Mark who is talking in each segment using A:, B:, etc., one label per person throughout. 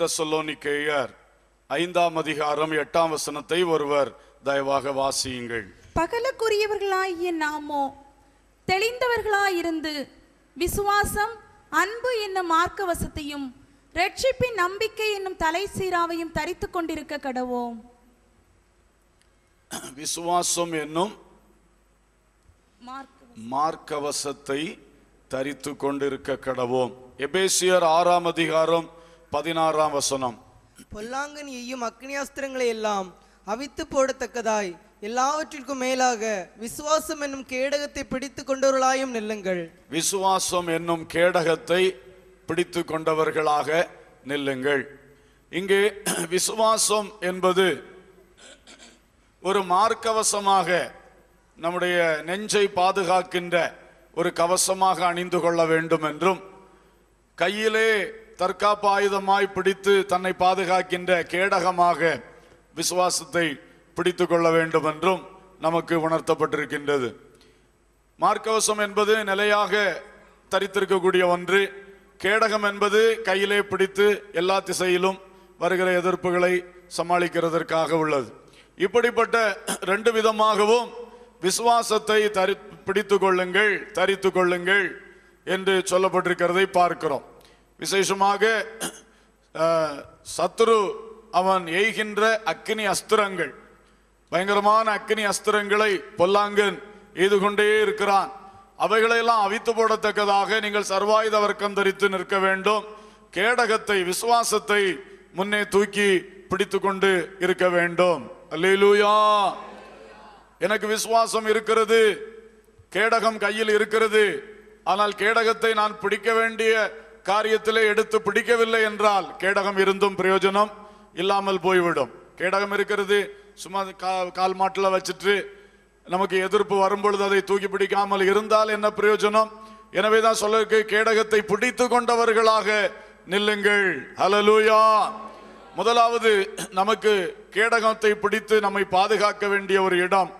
A: தெசலோனிக்கேயர் ஐந்தாம் அதிகாரம் எட்டாம் வசனத்தை ஒருவர் தயவாக வாசியுங்கள்.
B: பகலுக்குரியவர்களாகிய நாமோ தெளிந்தவர்களாயிருந்து விசுவாசம் அன்பு என்னும் மார்க்கவசத்தையும் ரட்சிப்பின் நம்பிக்கை என்னும் தலை சீராவையும் தரித்து கொண்டிருக்க கடவோம்.
A: விசுவாசம் என்னும்
B: மார்க்க
A: மார்க்கவசத்தை தரித்து கொண்டிருக்க கடவோம். எபேசியர் ஆறாம் அதிகாரம் பதினாறாம் வசனம்.
C: பொல்லாங்கன் எய்யும் அக்னியாஸ்திரங்களை எல்லாம் அவித்து போடத்தக்கதாய் எல்லாவற்றிற்கும் மேலாக விசுவாசம் என்னும் கேடகத்தை பிடித்து கொண்டவர்களாயும் நில்லுங்கள்.
A: விசுவாசம் என்னும் கேடகத்தை பிடித்து கொண்டவர்களாக நில்லுங்கள். இங்கே விசுவாசம் என்பது ஒரு மார்க்கவசமாக நம்முடைய நெஞ்சை பாதுகாக்கின்ற ஒரு கவசமாக அணிந்து கொள்ள வேண்டும் என்றும் கையிலே தற்காப்பு ஆயுதமாய் பிடித்து தன்னை பாதுகாக்கின்ற கேடகமாக விசுவாசத்தை பிடித்து கொள்ள வேண்டும் என்றும் நமக்கு உணர்த்தப்பட்டிருக்கின்றது. மார்க்கவசம் என்பது நிலையாக தரித்திருக்கக்கூடிய ஒன்று. கேடகம் என்பது கையிலே பிடித்து எல்லா திசையிலும் வருகிற எதிர்ப்புகளை சமாளிக்கிறதற்காக உள்ளது. இப்படிப்பட்ட ரெண்டு விதமாகவும் விசுவாசத்தை தரி பிடித்து கொள்ளுங்கள் தரித்து கொள்ளுங்கள் என்று சொல்லப்பட்டிருக்கிறதை பார்க்கிறோம். விசேஷமாக சத்ரு அவன் எய்கின்ற அக்னி அஸ்திரங்கள். பயங்கரமான அக்னி அஸ்திரங்களை பொல்லாங்கன் எய்து கொண்டே இருக்கிறான். அவைகளையெல்லாம் அவித்து போடத்தக்கதாக நீங்கள் சர்வாயுத வர்க்கம் தரித்து நிற்க வேண்டும். கேடகத்தை விசுவாசத்தை முன்னே தூக்கி பிடித்து கொண்டு இருக்க வேண்டும். அல்லேலூயா! எனக்கு விசுவாசம் இருக்கிறது. கேடகம் கையில் இருக்கிறது. ஆனால் கேடகத்தை நான் பிடிக்க வேண்டிய காரியத்திலே எடுத்து பிடிக்கவில்லை என்றால் கேடகம் இருந்தும் பிரயோஜனம் இல்லாமல் போய்விடும். கேடகம் இருக்கிறது சும்மா கா- கால் மாட்டில் வச்சுட்டு நமக்கு எதிர்ப்பு வரும்பொழுது அதை தூக்கி பிடிக்காமல் இருந்தால் என்ன பிரயோஜனம்? எனவே தான் சொல்ல கேடகத்தை பிடித்து கொண்டவர்களாக நில்லுங்கள். ஹலலூயா முதலாவது நமக்கு கேடகத்தை பிடித்து நம்மை பாதுகாக்க வேண்டிய ஒரு இடம்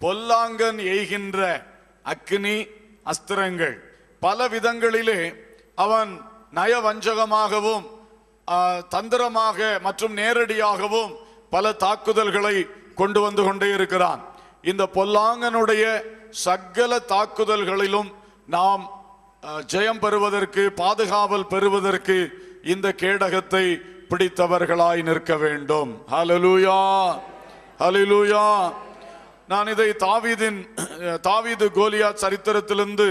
A: பொல்லாங்கன் எய்கின்ற அக்னி அஸ்திரங்கள். பல விதங்களிலே அவன் நயவஞ்சகமாகவும் தந்திரமாக மற்றும் நேரடியாகவும் பல தாக்குதல்களை கொண்டு வந்து கொண்டே இருக்கிறான். இந்த பொல்லாங்கனுடைய சகல தாக்குதல்களிலும் நாம் ஜெயம் பெறுவதற்கு பாதுகாவல் பெறுவதற்கு இந்த கேடகத்தை பிடித்தவர்களாய் நிற்க வேண்டும். ஹலலூயா ஹலிலூயா நான் இதை தாவீதின் தாவீது கோலியா சரித்திரத்திலிருந்து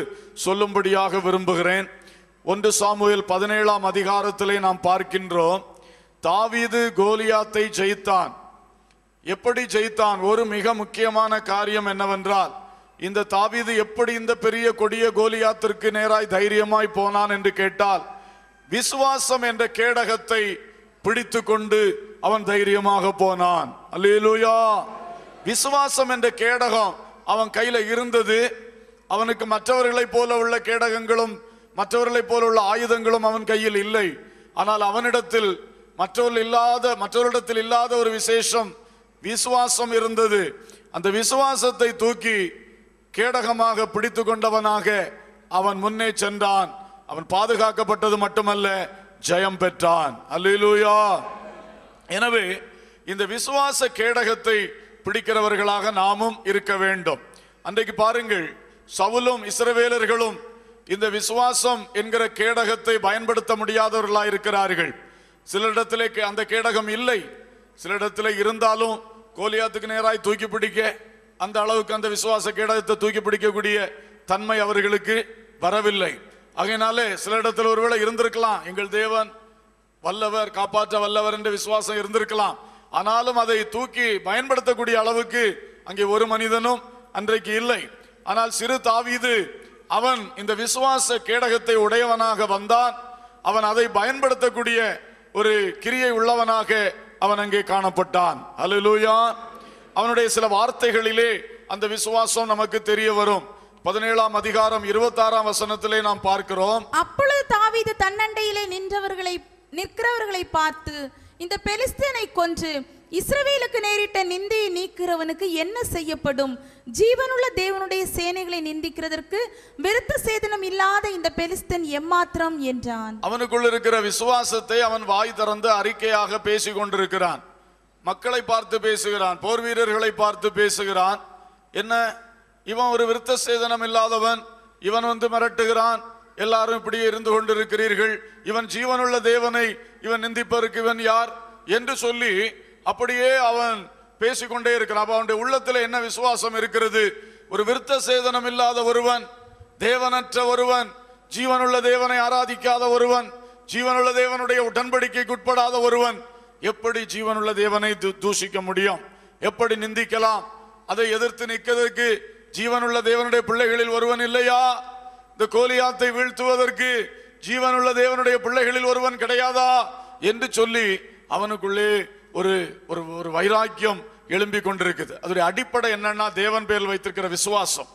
A: சொல்லும்படியாக விரும்புகிறேன். ஒன்று சாமுவேல் பதினேழாம் அதிகாரத்திலே நாம் பார்க்கின்றோம் தாவீது கோலியாத்தை ஜெயித்தான். எப்படி ஜெயித்தான்? ஒரு மிக முக்கியமான காரியம் என்னவென்றால் இந்த தாவீது எப்படி இந்த பெரிய கொடிய கோலியாத்திற்கு நேராய் தைரியமாய் போனான் என்று கேட்டால் விசுவாசம் என்ற கேடகத்தை பிடித்து கொண்டு அவன் தைரியமாக போனான். அல்லேலூயா! விசுவாசம் என்ற கேடகம் அவன் கையில இருந்தது அவனுக்கு மற்றவர்களைப் போல உள்ள கேடகங்களும் மற்றவர்களைப் போல உள்ள ஆயுதங்களும் அவன் கையில் இல்லை. ஆனால் அவனிடத்தில் மற்றவர்கள் இல்லாத மற்றவரிடத்தில் இல்லாத ஒரு விசேஷம் விசுவாசம் இருந்தது. அந்த விசுவாசத்தை தூக்கி கேடகமாக பிடித்து கொண்டவனாக அவன் முன்னே சென்றான். அவன் பாதுகாக்கப்பட்டது மட்டுமல்ல ஜெயம் பெற்றான். அல்லூயா எனவே இந்த விசுவாச கேடகத்தை பிடிக்கிறவர்களாக நாமும் இருக்க வேண்டும். அன்றைக்கு பாருங்கள் சவுலும் இஸ்ரவேலர்களும் இந்த விசுவாசம் என்கிற கேடகத்தை பயன்படுத்த முடியாதவர்களாக இருக்கிறார்கள். சிலரிடத்திலே கே- அந்த கேடகம் இல்லை. சிலரிடத்தில் இருந்தாலும் கோலியாத்துக்கு நேராய் தூக்கி பிடிக்க அந்த அளவுக்கு அந்த விசுவாச கேடகத்தை தூக்கி பிடிக்கக்கூடிய தன்மை அவர்களுக்கு வரவில்லை. அதனாலே சில இடத்துல ஒருவேளை இருந்திருக்கலாம் எங்கள் தேவன் வல்லவர் காப்பாற்ற வல்லவர் என்ற விசுவாசம் இருந்திருக்கலாம். ஆனாலும் அதை தூக்கி பயன்படுத்தக்கூடிய அளவுக்கு அங்கே ஒரு மனிதனும் அன்றைக்கு இல்லை. ஆனால் சிறு தாவீது அவன் இந்த விசுவாச கேடகத்தை உடையவனாக வந்தான். அவன் அதை பயன்படுத்தக்கூடிய ஒரு கிரியை உள்ளவனாக அவன் அங்கே காணப்பட்டான். அலுலூயா அவனுடைய சில வார்த்தைகளிலே அந்த விசுவாசம் நமக்கு தெரிய வரும். பதினேழாம் அதிகாரம் இருபத்தாறாம் வசனத்திலே நாம் பார்க்கிறோம்.
B: அப்பொழுது தாவீது தன்னண்டையிலே நின்றவர்களை நிற்கிறவர்களை பார்த்து இந்த பெலிஸ்தீனை கொன்று இஸ்ரவேலுக்கு நேரிட்ட நிந்தையை நீக்கிறவனுக்கு என்ன செய்யப்படும்? ஜீவனுள்ள தேவனுடைய சேனைகளை நிந்திக்கிறதற்கு விருத்த சேதனம் இல்லாத இந்த பெலிஸ்தன் எம்மாத்திரம் என்றான்.
A: அவனுக்குள் இருக்கிற விசுவாசத்தை அவன் வாய் திறந்து அறிக்கையாக பேசிக் கொண்டிருக்கிறான் மக்களை பார்த்து பேசுகிறான் போர் வீரர்களை பார்த்து பேசுகிறான். என்ன? இவன் ஒரு விருத்த சேதனம் இல்லாதவன் இவன் வந்து மிரட்டுகிறான் எல்லாரும் இப்படியே இருந்து கொண்டிருக்கிறீர்கள் இவன் ஜீவனுள்ள தேவனை இவன் நிந்திப்பதற்கு இவன் யார்? என்று சொல்லி அப்படியே அவன் பேசிக்கொண்டே இருக்கிறான். அப்ப அவனுடைய உள்ளத்துல என்ன விசுவாசம் இருக்கிறது? ஒரு விருத்த சேதனம் இல்லாத ஒருவன் தேவனற்ற ஒருவன் ஜீவனுள்ள தேவனை ஆராதிக்காத ஒருவன் ஜீவனுள்ள தேவனுடைய உடன்படிக்கைக்கு உட்படாத ஒருவன் எப்படி ஜீவனுள்ள தேவனை தூஷிக்க முடியும்? எப்படி நிந்திக்கலாம்? அதை எதிர்த்து நிற்கிறதுக்கு ஜீவனுள்ள தேவனுடைய பிள்ளைகளில் ஒருவன் இல்லையா? இந்த கோலியாத்தை வீழ்த்துவதற்கு ஜீவனுள்ள தேவனுடைய பிள்ளைகளில் ஒருவன் கிடையாதா? என்று சொல்லி அவனுக்குள்ளே ஒரு ஒரு ஒரு வைராக்கியம் எழும்பிக் கொண்டிருக்குது. அதோடைய அடிப்படை என்னன்னா தேவன் பேரில் வைத்திருக்கிற விசுவாசம்.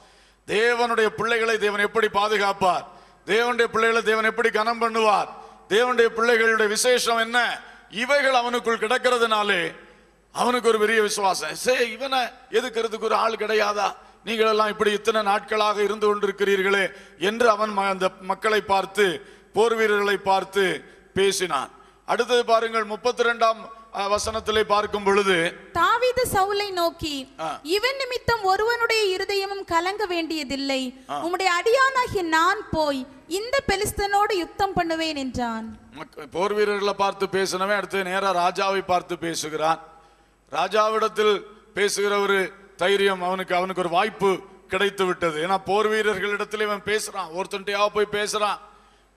A: தேவனுடைய பிள்ளைகளை தேவன் எப்படி பாதுகாப்பார்? தேவனுடைய பிள்ளைகளை தேவன் எப்படி கனம் பண்ணுவார்? தேவனுடைய பிள்ளைகளுடைய விசேஷம் என்ன? இவைகள் அவனுக்குள் கிடக்கிறதுனாலே அவனுக்கு ஒரு பெரிய விசுவாசம். சே இவனை எதுக்கிறதுக்கு ஒரு ஆள் கிடையாதா? நீங்கள் எல்லாம் இப்படி இத்தனை நாட்களாக இருந்து கொண்டிருக்கிறீர்களே என்று அவன் ம- அந்த மக்களை பார்த்து போர் வீரர்களை பார்த்து பேசினான். அடுத்தது பாருங்கள் முப்பத்தி ரெண்டாம் வசனத்திலே பார்க்கும் பொழுது
B: தாவீது சவுலை நோக்கி. இவன் நிமித்தம் ஒருவனுடைய இருதயமும் கலங்க வேண்டியதில்லை. உம்முடைய அடியானாகிய நான் போய் இந்த பெலிஸ்தனோடு யுத்தம் பண்ணுவேன் என்றான்.
A: போர் வீரர்களை பார்த்து பேசினவன் அடுத்து நேரா ராஜாவை பார்த்து பேசுகிறான். ராஜாவிடத்தில் பேசுகிற ஒரு தைரியம் அவனுக்கு அவனுக்கு ஒரு வாய்ப்பு கிடைத்து விட்டது. ஏன்னா போர் வீரர்களிடத்தில் இவன் பேசுறான். ஒருத்தன்ட்டையா போய் பேசுறான்.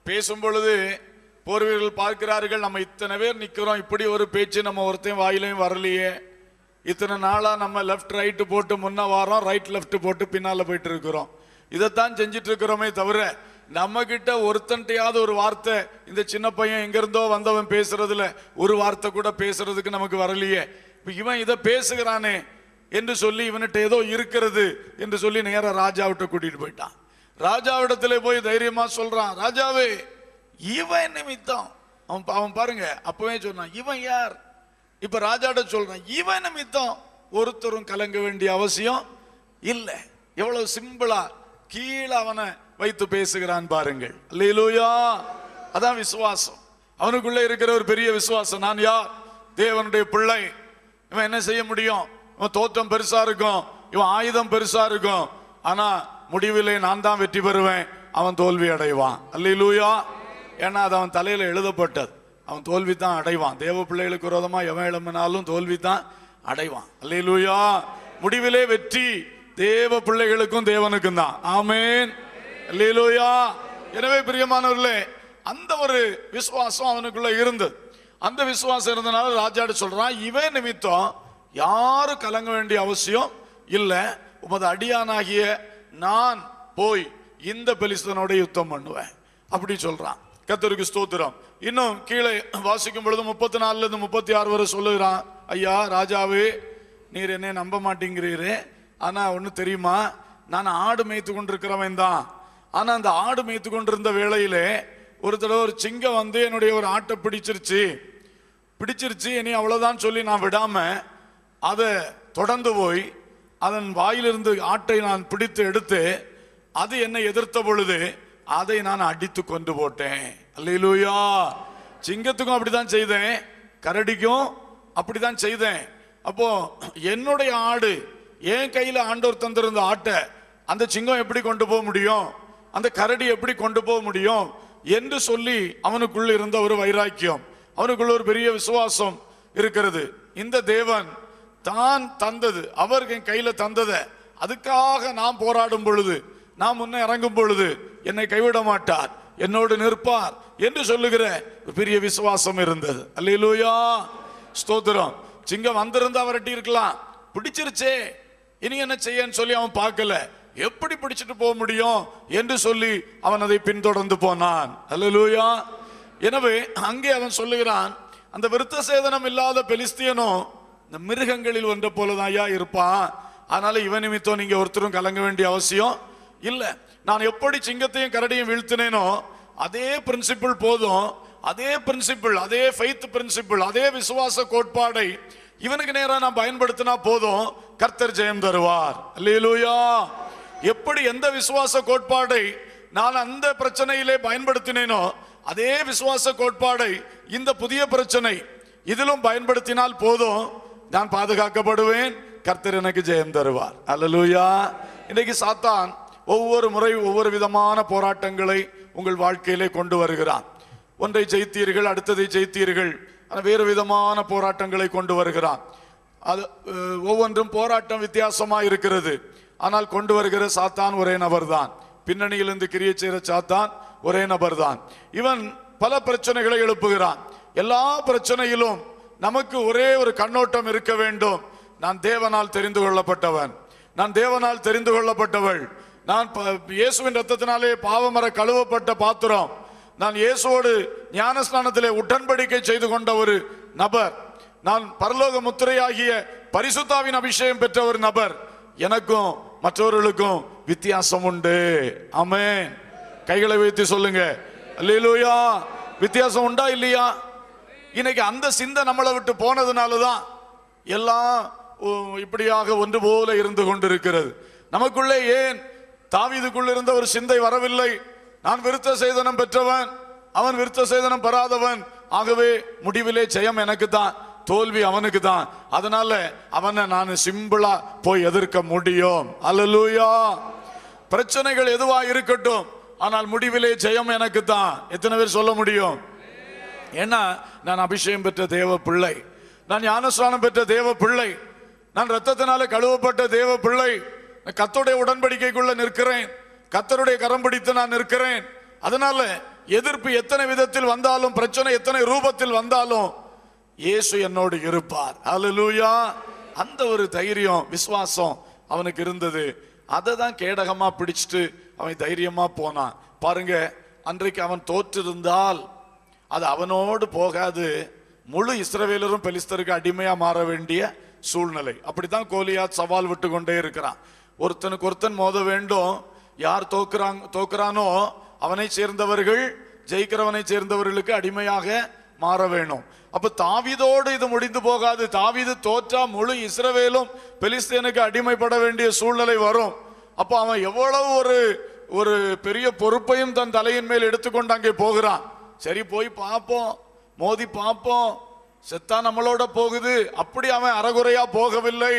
A: பேசும் பொழுது போர்வீரர்கள் பார்க்கிறார்கள் நம்ம இத்தனை பேர் நிற்கிறோம் இப்படி ஒரு பேச்சு நம்ம ஒருத்தையும் வாயிலையும் வரலையே. இத்தனை நாளாக நம்ம லெஃப்ட் ரைட்டு போட்டு முன்ன வாரோம் ரைட் லெஃப்ட் போட்டு பின்னால் போயிட்டு இருக்கிறோம் இதைத்தான் செஞ்சிட்டு இருக்கிறோமே தவிர நம்ம கிட்ட ஒருத்தன்ட்டையாவது ஒரு வார்த்தை இந்த சின்ன பையன் எங்கேருந்தோ வந்தவன் பேசுறதுல ஒரு வார்த்தை கூட பேசுறதுக்கு நமக்கு வரலையே. இப்போ இவன் இதை பேசுகிறானே என்று சொல்லி இவன்கிட்ட ஏதோ இருக்கிறது என்று சொல்லி நேராக ராஜாவிட்ட கூட்டிகிட்டு போயிட்டான். ராஜாவிடத்துல போய் தைரியமாக சொல்கிறான் ராஜாவே இவன் நிமித்தம். அவன் அவன் பாருங்க அப்பவே சொன்னான் இவன் யார்? இப்ப ராஜாட்ட சொல்றான் இவன் நிமித்தம் ஒருத்தரும் கலங்க வேண்டிய அவசியம் இல்லை. எவ்வளவு சிம்பிளா கீழே அவனை வைத்து பேசுகிறான் பாருங்கள். அல்லையிலூயா அதான் விசுவாசம். அவனுக்குள்ள இருக்கிற ஒரு பெரிய விசுவாசம். நான் யார்? தேவனுடைய பிள்ளை. இவன் என்ன செய்ய முடியும்? இவன் தோற்றம் பெருசா இருக்கும். இவன் ஆயுதம் பெருசா இருக்கும். ஆனா முடிவிலே நான் தான் வெற்றி பெறுவேன். அவன் தோல்வி அடைவான். அல்லையிலூயா ஏன்னா அது அவன் தலையில் எழுதப்பட்டது. அவன் தோல்வி தான் அடைவான். தேவ பிள்ளைகளுக்கு விரோதமாக எவன் எழும்பினாலும் தோல்வி தான் அடைவான். அல்லையிலூயா முடிவிலே வெற்றி. தேவ பிள்ளைகளுக்கும் தேவனுக்கும் தான். ஆமேன். அல்லையிலூயா எனவே பிரியமானவர்களே அந்த ஒரு விசுவாசம் அவனுக்குள்ள இருந்தது. அந்த விசுவாசம் இருந்தனால ராஜாடு சொல்றான் இவன் நிமித்தம் யாரும் கலங்க வேண்டிய அவசியம் இல்லை. உமது அடியானாகிய நான் போய் இந்த பெலிஸ்தனோட யுத்தம் பண்ணுவேன். அப்படி சொல்றான். கத்தருக்கு ஸ்தோத்திரம். இன்னும் கீழே வாசிக்கும் பொழுது முப்பத்தி நாலுலேருந்து முப்பத்தி ஆறு வரை சொல்லுகிறான். ஐயா ராஜாவே நீர் என்னை நம்ப மாட்டேங்கிறீரு. ஆனால் ஒன்று தெரியுமா? நான் ஆடு மேய்த்து கொண்டிருக்கிறவன் தான். ஆனால் அந்த ஆடு மேய்த்து கொண்டிருந்த வேளையிலே ஒரு தடவை ஒரு சிங்கம் வந்து என்னுடைய ஒரு ஆட்டை பிடிச்சிருச்சு. பிடிச்சிருச்சு இனி அவ்வளோதான் சொல்லி நான் விடாமல் அதை தொடர்ந்து போய் அதன் வாயிலிருந்து ஆட்டை நான் பிடித்து எடுத்து அது என்னை எதிர்த்த பொழுது அதை நான் அடித்து கொண்டு போட்டேன். அல்லையிலூயா சிங்கத்துக்கும் அப்படிதான் செய்தேன். கரடிக்கும் அப்படிதான் செய்தேன். அப்போ என்னுடைய ஆடு என் கையில் ஆண்டோர் தந்திருந்த ஆட்டை அந்த சிங்கம் எப்படி கொண்டு போக முடியும்? அந்த கரடி எப்படி கொண்டு போக முடியும்? என்று சொல்லி அவனுக்குள்ள இருந்த ஒரு வைராக்கியம் அவனுக்குள்ள ஒரு பெரிய விசுவாசம் இருக்கிறது. இந்த தேவன் தான் தந்தது. அவர் என் கையில் தந்ததை. அதுக்காக நாம் போராடும் பொழுது நாம் முன்னே இறங்கும் பொழுது என்னை கைவிட மாட்டார். என்னோடு நிற்பார் என்று சொல்லுகிற ஒரு பெரிய விசுவாசம் இருந்தது. அல்லேலூயா. ஸ்தோத்திரம். சிங்கம் வந்திருந்தா விரட்டி இருக்கலாம். பிடிச்சிருச்சே. இனி என்ன செய்யன்னு சொல்லி அவன் பார்க்கல. எப்படி பிடிச்சிட்டு போக முடியும் என்று சொல்லி அவன் அதை பின்தொடர்ந்து போனான். அல்லலூயா. எனவே அங்கே அவன் சொல்லுகிறான் அந்த விருத்த சேதனம் இல்லாத பெலிஸ்தியனும் இந்த மிருகங்களில் ஒன்றை போலதான் ஐயா இருப்பான். அதனால இவன் நிமித்தம் நீங்க ஒருத்தரும் கலங்க வேண்டிய அவசியம் இல்லை. நான் எப்படி சிங்கத்தையும் கரடியும் வீழ்த்தினேனோ அதே பிரின்சிபிள் போதும். அதே பிரின்சிபிள் அதே ஃபைத் பிரின்சிபிள் அதே விசுவாச கோட்பாடை இவனுக்கு நேராக நான் பயன்படுத்தினா போதும். கர்த்தர் ஜெயம் தருவார். அல்லேலூயா எப்படி எந்த விசுவாச கோட்பாடை நான் அந்த பிரச்சனையிலே பயன்படுத்தினேனோ அதே விசுவாச கோட்பாடை இந்த புதிய பிரச்சனை இதிலும் பயன்படுத்தினால் போதும். நான் பாதுகாக்கப்படுவேன். கர்த்தர் எனக்கு ஜெயம் தருவார். அல்லலூயா இன்னைக்கு சாத்தான் ஒவ்வொரு முறை ஒவ்வொரு விதமான போராட்டங்களை உங்கள் வாழ்க்கையிலே கொண்டு வருகிறான். ஒன்றை ஜெயித்தீர்கள் அடுத்ததை ஜெயித்தீர்கள். ஆனால் வேறு விதமான போராட்டங்களை கொண்டு வருகிறான். அது ஒவ்வொன்றும் போராட்டம் வித்தியாசமாக இருக்கிறது. ஆனால் கொண்டு வருகிற சாத்தான் ஒரே நபர்தான். பின்னணியிலிருந்து கிரியை செய்கிற சாத்தான் ஒரே நபர்தான். இவன் பல பிரச்சனைகளை எழுப்புகிறான். எல்லா பிரச்சனையிலும் நமக்கு ஒரே ஒரு கண்ணோட்டம் இருக்க வேண்டும். நான் தேவனால் தெரிந்து கொள்ளப்பட்டவன். நான் தேவனால் தெரிந்து கொள்ளப்பட்டவள். நான் ப- இயேசுவின் ரத்தத்தினாலே பாவமர கழுவப்பட்ட பாத்திரம். நான் இயேசுவோடு ஞானஸ்நானத்திலே உடன்படிக்கை செய்து கொண்ட ஒரு நபர். நான் பரலோக முத்திரையாகிய பரிசுத்தாவின் அபிஷேகம் பெற்ற ஒரு நபர். எனக்கும் மற்றவர்களுக்கும் வித்தியாசம் உண்டு. ஆமென். கைகளை வைத்து சொல்லுங்க. அல்லேலூயா. வித்தியாசம் உண்டா இல்லையா? இன்னைக்கு அந்த சிந்தை நம்மளை விட்டு போனதுனால தான் எல்லாம் ஓ, இப்படியாக ஒன்று போல இருந்து கொண்டிருக்கிறது. நமக்குள்ளே ஏன் தாவீதுக்குள்ள இருந்த ஒரு சிந்தை வரவில்லை. நான் விருத்த சேதனம் பெற்றவன் அவன் விருத்த சேதனம் பெறாதவன். ஆகவே முடிவிலே ஜெயம் எனக்கு தான் தோல்வி அவனுக்கு தான் அதனால அவனை நான் சிம்பிளா போய் எதிர்க்க முடியும். அல்லலூயா பிரச்சனைகள் எதுவா இருக்கட்டும் ஆனால் முடிவிலே ஜெயம் எனக்கு தான் எத்தனை பேர் சொல்ல முடியும்? ஏன்னா நான் அபிஷேகம் பெற்ற தேவ பிள்ளை. நான் ஞானஸ்தானம் பெற்ற தேவ பிள்ளை. நான் ரத்தத்தினால கழுவப்பட்ட தேவ பிள்ளை. நான் கர்த்தருடைய உடன்படிக்கைக்குள்ள நிற்கிறேன். கத்தருடைய கரம் பிடித்து நான் நிற்கிறேன். அதனால எதிர்ப்பு எத்தனை விதத்தில் வந்தாலும் பிரச்சனை எத்தனை ரூபத்தில் வந்தாலும் இயேசு என்னோடு இருப்பார். அலலூயா அந்த ஒரு தைரியம் விசுவாசம் அவனுக்கு இருந்தது. அதை தான் கேடகமா பிடிச்சிட்டு அவன் தைரியமா போனான். பாருங்க அன்றைக்கு அவன் தோற்றிருந்தால் அது அவனோடு போகாது. முழு இஸ்ரவேலரும் பெலிஸ்தருக்கு அடிமையா மாற வேண்டிய சூழ்நிலை. அப்படித்தான் கோலியாத் சவால் விட்டு கொண்டே இருக்கிறான். ஒருத்தனுக்கு ஒருத்தன் மோத வேண்டும். யார் தோக்குறாங்க தோக்குறானோ அவனை சேர்ந்தவர்கள் ஜெயிக்கிறவனை சேர்ந்தவர்களுக்கு அடிமையாக மாற வேணும் அப்ப தாவிதோடு இது முடிந்து போகாது. தாவீது தோற்றா முழு இஸ்ரவேலும் பெலிஸ்தீனுக்கு அடிமைப்பட வேண்டிய சூழ்நிலை வரும். அப்போ அவன் எவ்வளவு ஒரு ஒரு பெரிய பொறுப்பையும் தன் தலையின் மேல் எடுத்துக்கொண்டு அங்கே போகிறான். சரி போய் பார்ப்போம். மோதி பார்ப்போம். செத்தா நம்மளோட போகுது. அப்படி அவன் அறகுறையா போகவில்லை.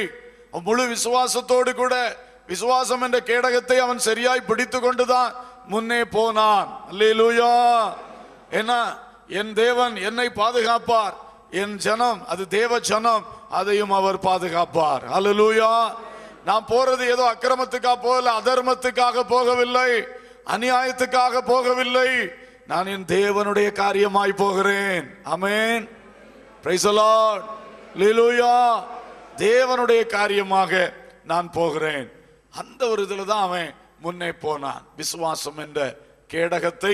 A: முழு விசுவாசத்தோடு கூட விசுவாசம் என்ற கேடகத்தை அவன் சரியாய் பிடித்து கொண்டுதான் முன்னே போனான். அல்லேலூயா. என்ன? என் தேவன் என்னை பாதுகாப்பார். என் ஜனம் அது தேவ ஜனம் அதையும் அவர் பாதுகாப்பார். அல்லேலூயா. நான் போறது ஏதோ அக்கிரமத்துக்காக போகல அதர்மத்துக்காக போகவில்லை அநியாயத்துக்காக போகவில்லை. நான் என் தேவனுடைய காரியமாய் போகிறேன். அமேன் பிரைசலா லீலூயா தேவனுடைய காரியமாக நான் போகிறேன். அந்த ஒரு இதுல தான் அவன் முன்னே போனான். விசுவாசம் என்ற கேடகத்தை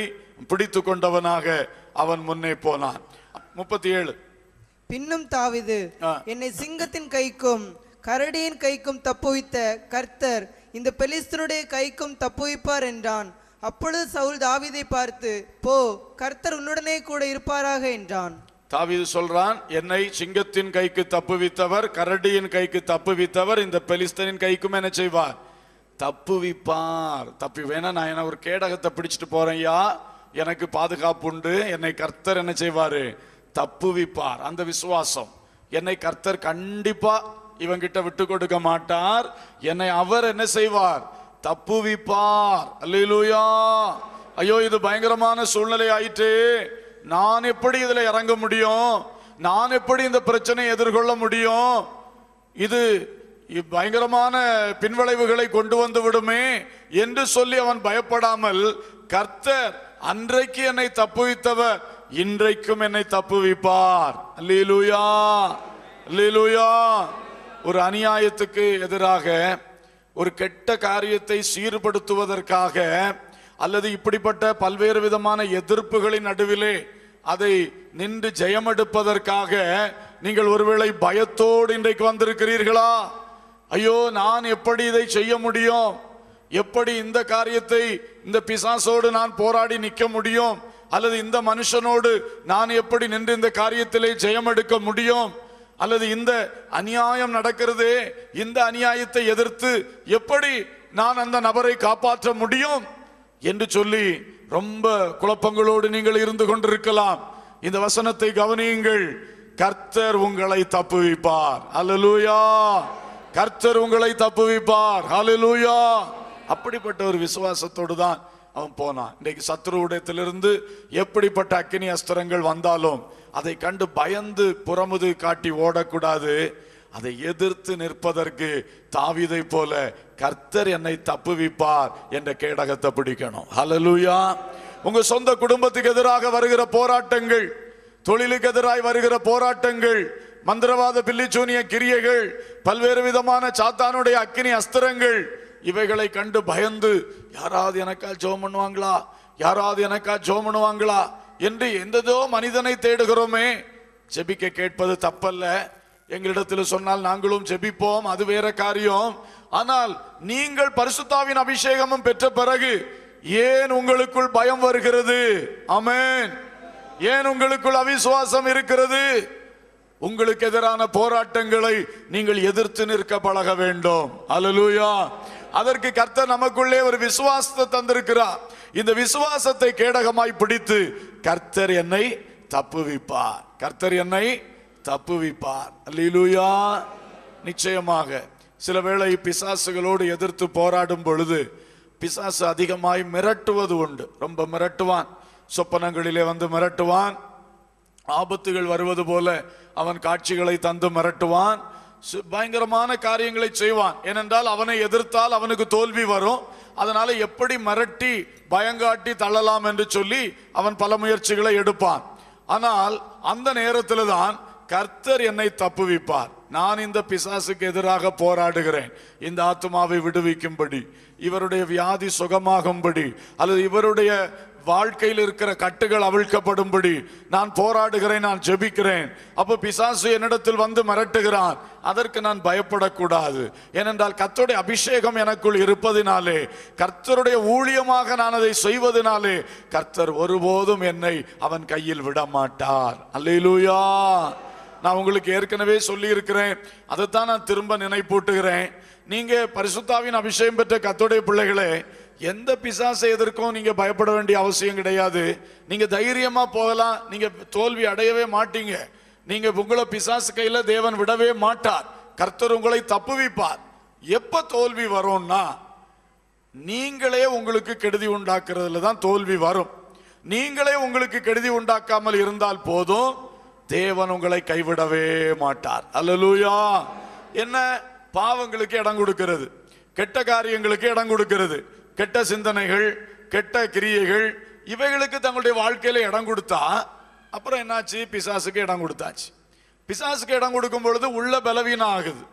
A: பிடித்து கொண்டவனாக அவன் முன்னே போனான். முப்பத்தி ஏழு
C: பின்னும் தாவிது. என்னை சிங்கத்தின் கைக்கும் கரடியின் கைக்கும் தப்புவித்த கர்த்தர் இந்த பெலிஸ்தனுடைய கைக்கும் தப்புவிப்பார் என்றான். அப்பொழுது சவுல் தாவீதை பார்த்து போ கர்த்தர் உன்னுடனே கூட இருப்பாராக என்றான்.
A: தாவிது சொல்றான் என்னை சிங்கத்தின் கைக்கு தப்புவித்தவர் கரடியின் கைக்கு தப்புவித்தவர் இந்த பெலிஸ்தனின் கைக்கும் என்ன செய்வார்? தப்புவிப்பார் தப்பி வேணா நான் என்ன ஒரு கேடகத்தை பிடிச்சிட்டு போறேன்யா எனக்கு பாதுகாப்பு உண்டு. என்னை கர்த்தர் என்ன செய்வாரு? தப்புவிப்பார் அந்த விசுவாசம். என்னை கர்த்தர் கண்டிப்பா இவங்கிட்ட விட்டு கொடுக்க மாட்டார். என்னை அவர் என்ன செய்வார்? தப்புவிப்பார் அல்லூயா ஐயோ இது பயங்கரமான சூழ்நிலை ஆயிட்டு. நான் எப்படி இதில் இறங்க முடியும்? நான் எப்படி இந்த பிரச்சனையை எதிர்கொள்ள முடியும்? இது பயங்கரமான பின்விளைவுகளை கொண்டு வந்து விடுமே என்று சொல்லி அவன் பயப்படாமல் கர்த்தர் அன்றைக்கு என்னை தப்புவித்தவர் இன்றைக்கும் என்னை தப்புவிப்பார். அல்லேலூயா. அல்லேலூயா. ஒரு அநியாயத்துக்கு எதிராக ஒரு கெட்ட காரியத்தை சீர்படுத்துவதற்காக அல்லது இப்படிப்பட்ட பல்வேறு விதமான எதிர்ப்புகளின் நடுவிலே அதை நின்று ஜெயமெடுப்பதற்காக நீங்கள் ஒருவேளை பயத்தோடு இன்றைக்கு வந்திருக்கிறீர்களா? ஐயோ நான் எப்படி இதை செய்ய முடியும்? எப்படி இந்த காரியத்தை இந்த பிசாசோடு நான் போராடி நிற்க முடியும்? அல்லது இந்த மனுஷனோடு நான் எப்படி நின்று இந்த காரியத்திலே ஜெயம் எடுக்க முடியும்? அல்லது இந்த அநியாயம் நடக்கிறதே இந்த அநியாயத்தை எதிர்த்து எப்படி நான் அந்த நபரை காப்பாற்ற முடியும்? என்று சொல்லி ரொம்ப குழப்பங்களோடு நீங்கள் இருந்து கொண்டிருக்கலாம். இந்த வசனத்தை கவனியுங்கள். கர்த்தர் உங்களை தப்புவிப்பார். அலலூயா கர்த்தர் உங்களை தப்புவிப்பார். அலலூயா அப்படிப்பட்ட ஒரு விசுவாசத்தோடு தான் அவன் போனான். இன்னைக்கு சத்ருவுடத்திலிருந்து எப்படிப்பட்ட அக்கினி அஸ்திரங்கள் வந்தாலும் அதை கண்டு பயந்து புறமுது காட்டி ஓடக்கூடாது. அதை எதிர்த்து நிற்பதற்கு தாவிதை போல கர்த்தர் என்னை தப்புவிப்பார் என்ற கேடகத்தை பிடிக்கணும். ஹலலூயா உங்க சொந்த குடும்பத்துக்கு எதிராக வருகிற போராட்டங்கள் தொழிலுக்கு எதிராய் வருகிற போராட்டங்கள் மந்திரவாத பில்லிச்சூனிய கிரியைகள் பல்வேறு விதமான சாத்தானுடைய அக்கினி அஸ்திரங்கள் இவைகளை கண்டு பயந்து யாராவது எனக்கா ஜோம் பண்ணுவாங்களா? யாராவது எனக்கா ஜோம் பண்ணுவாங்களா? என்று எந்ததோ மனிதனை தேடுகிறோமே ஜெபிக்க கேட்பது தப்பல்ல. எங்களிடத்தில் சொன்னால் நாங்களும் ஜெபிப்போம் அது வேற காரியம். ஆனால் நீங்கள் பரிசுத்தாவின் அபிஷேகமும் பெற்ற பிறகு ஏன் உங்களுக்குள் பயம் வருகிறது? அமேன் ஏன் உங்களுக்குள் அவிசுவாசம் இருக்கிறது? உங்களுக்கு எதிரான போராட்டங்களை நீங்கள் எதிர்த்து நிற்க பழக வேண்டும். அலலூயா அதற்கு கர்த்தர் நமக்குள்ளே ஒரு விசுவாசத்தை தந்திருக்கிறார். இந்த விசுவாசத்தை கேடகமாய் பிடித்து கர்த்தர் என்னை தப்புவிப்பார். கர்த்தர் என்னை தப்புவிப்பார் லீலுயா நிச்சயமாக சில வேளை பிசாசுகளோடு எதிர்த்து போராடும் பொழுது பிசாசு அதிகமாய் மிரட்டுவது உண்டு. ரொம்ப மிரட்டுவான். சொப்பனங்களிலே வந்து மிரட்டுவான். ஆபத்துகள் வருவது போல அவன் காட்சிகளை தந்து மிரட்டுவான். சு- பயங்கரமான காரியங்களை செய்வான். ஏனென்றால் அவனை எதிர்த்தால் அவனுக்கு தோல்வி வரும். அதனால எப்படி மிரட்டி பயங்காட்டி தள்ளலாம் என்று சொல்லி அவன் பல முயற்சிகளை எடுப்பான். ஆனால் அந்த நேரத்தில் தான் கர்த்தர் என்னை தப்புவிப்பார். நான் இந்த பிசாசுக்கு எதிராக போராடுகிறேன். இந்த ஆத்மாவை விடுவிக்கும்படி இவருடைய வியாதி சுகமாகும்படி அல்லது இவருடைய வாழ்க்கையில் இருக்கிற கட்டுகள் அவிழ்க்கப்படும்படி நான் போராடுகிறேன் நான் ஜெபிக்கிறேன். அப்போ பிசாசு என்னிடத்தில் வந்து மிரட்டுகிறான் அதற்கு நான் பயப்படக்கூடாது. ஏனென்றால் கர்த்தருடைய அபிஷேகம் எனக்குள் இருப்பதினாலே கர்த்தருடைய ஊழியமாக நான் அதை செய்வதனாலே கர்த்தர் ஒருபோதும் என்னை அவன் கையில் விடமாட்டார். மாட்டார் நான் உங்களுக்கு ஏற்கனவே சொல்லி இருக்கிறேன் அதைத்தான் நான் திரும்ப நினைப்பூட்டுகிறேன். நீங்க பரிசுத்தாவின் அபிஷேகம் பெற்ற கத்தோடைய பிள்ளைகளே எந்த பிசாசை எதற்கும் நீங்க பயப்பட வேண்டிய அவசியம் கிடையாது. நீங்க தைரியமா போகலாம். நீங்க தோல்வி அடையவே மாட்டீங்க. நீங்க உங்களை பிசாசு கையில தேவன் விடவே மாட்டார். கர்த்தர் உங்களை தப்புவிப்பார். எப்ப தோல்வி வரும்னா நீங்களே உங்களுக்கு கெடுதி உண்டாக்குறதுல தான் தோல்வி வரும். நீங்களே உங்களுக்கு கெடுதி உண்டாக்காமல் இருந்தால் போதும். தேவன் உங்களை கைவிடவே மாட்டார். அல்லலூயா என்ன? பாவங்களுக்கு இடம் கொடுக்கிறது. கெட்ட காரியங்களுக்கு இடம் கொடுக்கிறது. கெட்ட சிந்தனைகள் கெட்ட கிரியைகள் இவைகளுக்கு தங்களுடைய வாழ்க்கையில இடம் கொடுத்தா அப்புறம் என்னாச்சு? பிசாசுக்கு இடம் கொடுத்தாச்சு. பிசாசுக்கு இடம் கொடுக்கும் பொழுது உள்ள பலவீனம் ஆகுது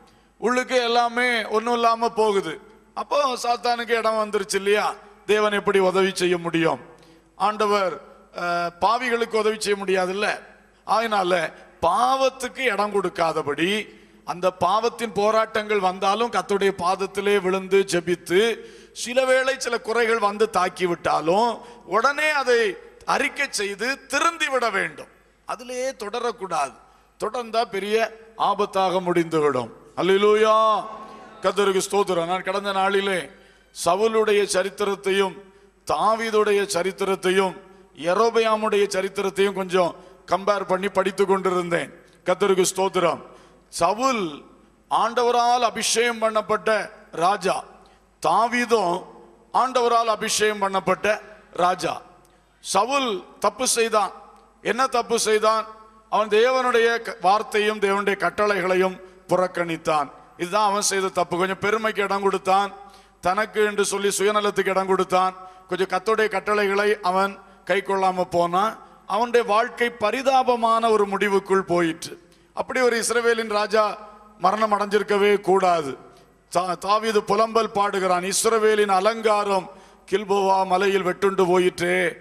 A: உள்ளுக்கு எல்லாமே ஒன்றும் இல்லாம போகுது. அப்போ சாத்தானுக்கு இடம் வந்துருச்சு இல்லையா? தேவன் எப்படி உதவி செய்ய முடியும்? ஆண்டவர் பாவிகளுக்கு உதவி செய்ய முடியாதுல்ல? அதனால பாவத்துக்கு இடம் கொடுக்காதபடி அந்த பாவத்தின் போராட்டங்கள் வந்தாலும் கத்துடைய பாதத்திலே விழுந்து ஜெபித்து சில வேளை சில குறைகள் வந்து தாக்கி விட்டாலும் உடனே அதை அறிக்கை செய்து திருந்தி விட வேண்டும். அதிலேயே தொடரக்கூடாது. தொடர்ந்தா பெரிய ஆபத்தாக முடிந்துவிடும். அல்லூயா கத்தருக்கு ஸ்தோத்திரம். நான் கடந்த நாளிலே சவுலுடைய சரித்திரத்தையும் தாவிதுடைய சரித்திரத்தையும் எரோபயாமுடைய சரித்திரத்தையும் கொஞ்சம் கம்பேர் பண்ணி படித்து கொண்டிருந்தேன். கத்தருக்கு ஸ்தோத்திரம். சவுல் ஆண்டவரால் அபிஷேகம் பண்ணப்பட்ட ராஜா. தாவிதம் ஆண்டவரால் அபிஷேகம் பண்ணப்பட்ட ராஜா. சவுல் தப்பு செய்தான். என்ன தப்பு செய்தான்? அவன் தேவனுடைய க- வார்த்தையும் தேவனுடைய கட்டளைகளையும் புறக்கணித்தான். இதுதான் அவன் செய்த தப்பு. கொஞ்சம் பெருமைக்கு இடம் கொடுத்தான். தனக்கு என்று சொல்லி சுயநலத்துக்கு இடம் கொடுத்தான். கொஞ்சம் கத்தோடைய கட்டளைகளை அவன் கை கொள்ளாமல் போனான். அவனுடைய வாழ்க்கை பரிதாபமான ஒரு முடிவுக்குள் போயிற்று. அப்படி ஒரு இஸ்ரவேலின் ராஜா மரணம் அடைஞ்சிருக்கவே கூடாது. தா- புலம்பல் பாடுகிறான் இஸ்ரவேலின் அலங்காரம் கில்போவா மலையில் வெட்டுண்டு போயிற்றே.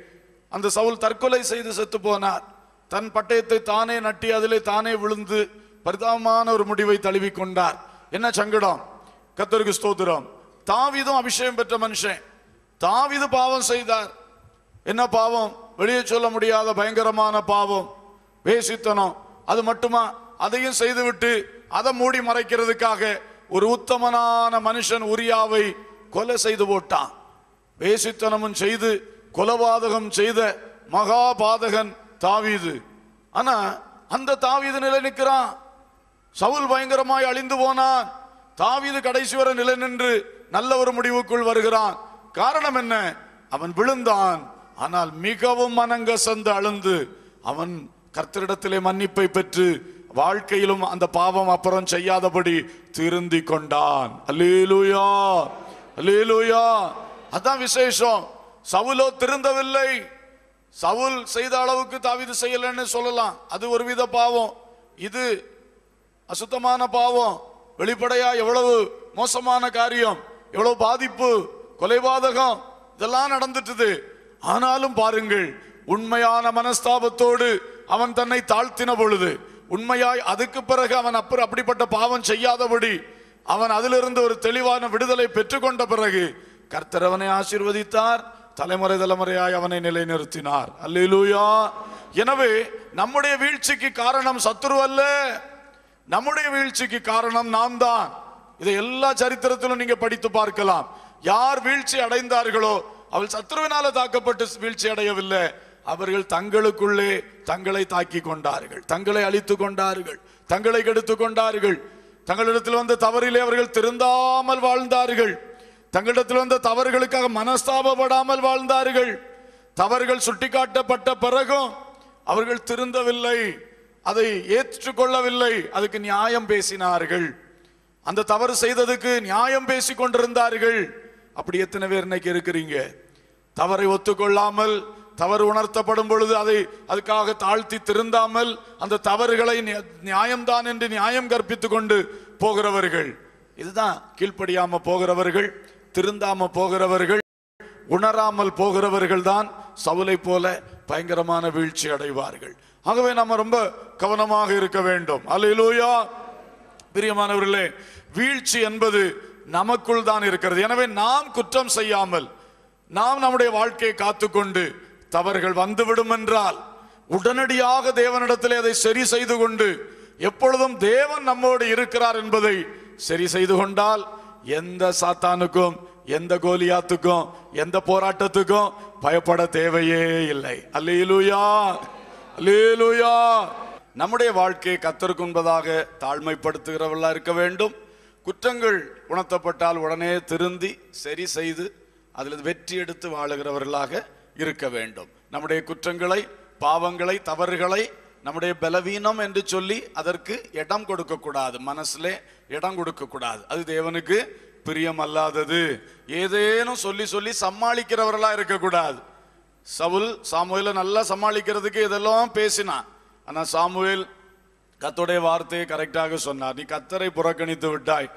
A: அந்த சவுல் தற்கொலை செய்து செத்து போனார். தன் பட்டயத்தை தானே நட்டி அதிலே தானே விழுந்து பரிதாபமான ஒரு முடிவை தழுவி கொண்டார் என்ன சங்கடம்? கத்தருக்கு ஸ்தோத்திரம். தாவிதும் அபிஷேகம் பெற்ற மனுஷன். தாவிது பாவம் செய்தார். என்ன பாவம்? வெளியே சொல்ல முடியாத பயங்கரமான பாவம் வேசித்தனம். அது மட்டுமா? அதையும் செய்துவிட்டு அதை மூடி மறைக்கிறதுக்காக ஒரு உத்தமனான மனுஷன் உரியாவை கொலை செய்து போட்டான். வேசித்தனமும் செய்து கொலபாதகம் செய்த மகாபாதகன் தாவீது. ஆனா அந்த தாவீது நிலை நிற்கிறான். சவுல் பயங்கரமாய் அழிந்து போனான். தாவீது கடைசி வரை நிலை நின்று நல்ல ஒரு முடிவுக்குள் வருகிறான். காரணம் என்ன? அவன் விழுந்தான். ஆனால் மிகவும் மனங்கசந்து அழுந்து அவன் கர்த்தரிடத்திலே மன்னிப்பை பெற்று வாழ்க்கையிலும் அந்த பாவம் அப்புறம் செய்யாதபடி திருந்தி கொண்டான். அல்லேலூயா! அல்லேலூயா! அதான் விசேஷம். சவுலோ திருந்தவில்லை. சவுல் செய்த அளவுக்கு தாவிது செய்யலன்னு சொல்லலாம். அது ஒரு வித பாவம். இது அசுத்தமான பாவம். வெளிப்படையா எவ்வளவு மோசமான காரியம். எவ்வளவு பாதிப்பு கொலைபாதகம். இதெல்லாம் நடந்துட்டுது. ஆனாலும் பாருங்கள் உண்மையான மனஸ்தாபத்தோடு அவன் தன்னை தாழ்த்தின பொழுது உண்மையாய் அதுக்கு பிறகு அவன் அப்புறம் அப்படிப்பட்ட பாவம் செய்யாதபடி அவன் அதிலிருந்து ஒரு தெளிவான விடுதலை பெற்றுக்கொண்ட பிறகு கர்த்தர் அவனை ஆசீர்வதித்தார் தலைமுறை தலைமுறையாய் அவனை நிலைநிறுத்தினார். அல்லூயா எனவே நம்முடைய வீழ்ச்சிக்கு காரணம் சத்துரு அல்ல. நம்முடைய வீழ்ச்சிக்கு காரணம் நாம் தான் இதை எல்லா சரித்திரத்திலும் நீங்க படித்து பார்க்கலாம். யார் வீழ்ச்சி அடைந்தார்களோ அவள் சத்ருவினால தாக்கப்பட்டு வீழ்ச்சி அடையவில்லை அவர்கள் தங்களுக்குள்ளே தங்களை தாக்கி கொண்டார்கள். தங்களை அழித்து கொண்டார்கள். தங்களை கெடுத்து கொண்டார்கள். தங்களிடத்தில் வந்த தவறிலே அவர்கள் திருந்தாமல் வாழ்ந்தார்கள். தங்களிடத்தில் வந்த தவறுகளுக்காக மனஸ்தாபப்படாமல் வாழ்ந்தார்கள். தவறுகள் சுட்டிக்காட்டப்பட்ட பிறகும் அவர்கள் திருந்தவில்லை. அதை ஏற்றுக்கொள்ளவில்லை. அதுக்கு நியாயம் பேசினார்கள். அந்த தவறு செய்ததுக்கு நியாயம் பேசிக் கொண்டிருந்தார்கள். அப்படி எத்தனை பேர் இன்னைக்கு இருக்கிறீங்க? தவறை ஒத்துக்கொள்ளாமல் தவறு உணர்த்தப்படும் பொழுது அதை அதுக்காக தாழ்த்தி திருந்தாமல் அந்த தவறுகளை நியாயம்தான் என்று நியாயம் கற்பித்து கொண்டு போகிறவர்கள். இதுதான் கீழ்ப்படியாம போகிறவர்கள் திருந்தாம போகிறவர்கள் உணராமல் போகிறவர்கள் தான் சவுலை போல பயங்கரமான வீழ்ச்சி அடைவார்கள். ஆகவே நம்ம ரொம்ப கவனமாக இருக்க வேண்டும். அல்லேலூயா! பிரியமானவர்களே வீழ்ச்சி என்பது நமக்குள் தான் இருக்கிறது. எனவே நாம் குற்றம் செய்யாமல் நாம் நம்முடைய வாழ்க்கையை காத்துக்கொண்டு தவறுகள் வந்துவிடும் என்றால் உடனடியாக தேவனிடத்தில் அதை சரி செய்து கொண்டு எப்பொழுதும் தேவன் நம்மோடு இருக்கிறார் என்பதை சரி செய்து கொண்டால் எந்த சாத்தானுக்கும் எந்த கோலியாத்துக்கும் எந்த போராட்டத்துக்கும் பயப்பட தேவையே இல்லை. அல்லேலூயா! அல்லேலூயா! நம்முடைய வாழ்க்கையை கத்தருக்கு என்பதாக தாழ்மைப்படுத்துகிறவர்களா இருக்க வேண்டும். குற்றங்கள் உணர்த்தப்பட்டால் உடனே திருந்தி சரி செய்து அதில் வெற்றி எடுத்து வாழுகிறவர்களாக இருக்க வேண்டும். நம்முடைய குற்றங்களை பாவங்களை தவறுகளை நம்முடைய பலவீனம் என்று சொல்லி அதற்கு இடம் கொடுக்கக்கூடாது. மனசுல இடம் கொடுக்கக்கூடாது. அது தேவனுக்கு பிரியம் அல்லாதது ஏதேனும் சொல்லி சொல்லி சமாளிக்கிறவர்களா இருக்கக்கூடாது. சவுல் சாமுவேல நல்லா சமாளிக்கிறதுக்கு இதெல்லாம் பேசினான். ஆனால் சாமுவேல் கத்தோடைய வார்த்தையை கரெக்டாக சொன்னார். நீ கத்தரை புறக்கணித்து விட்டாய்.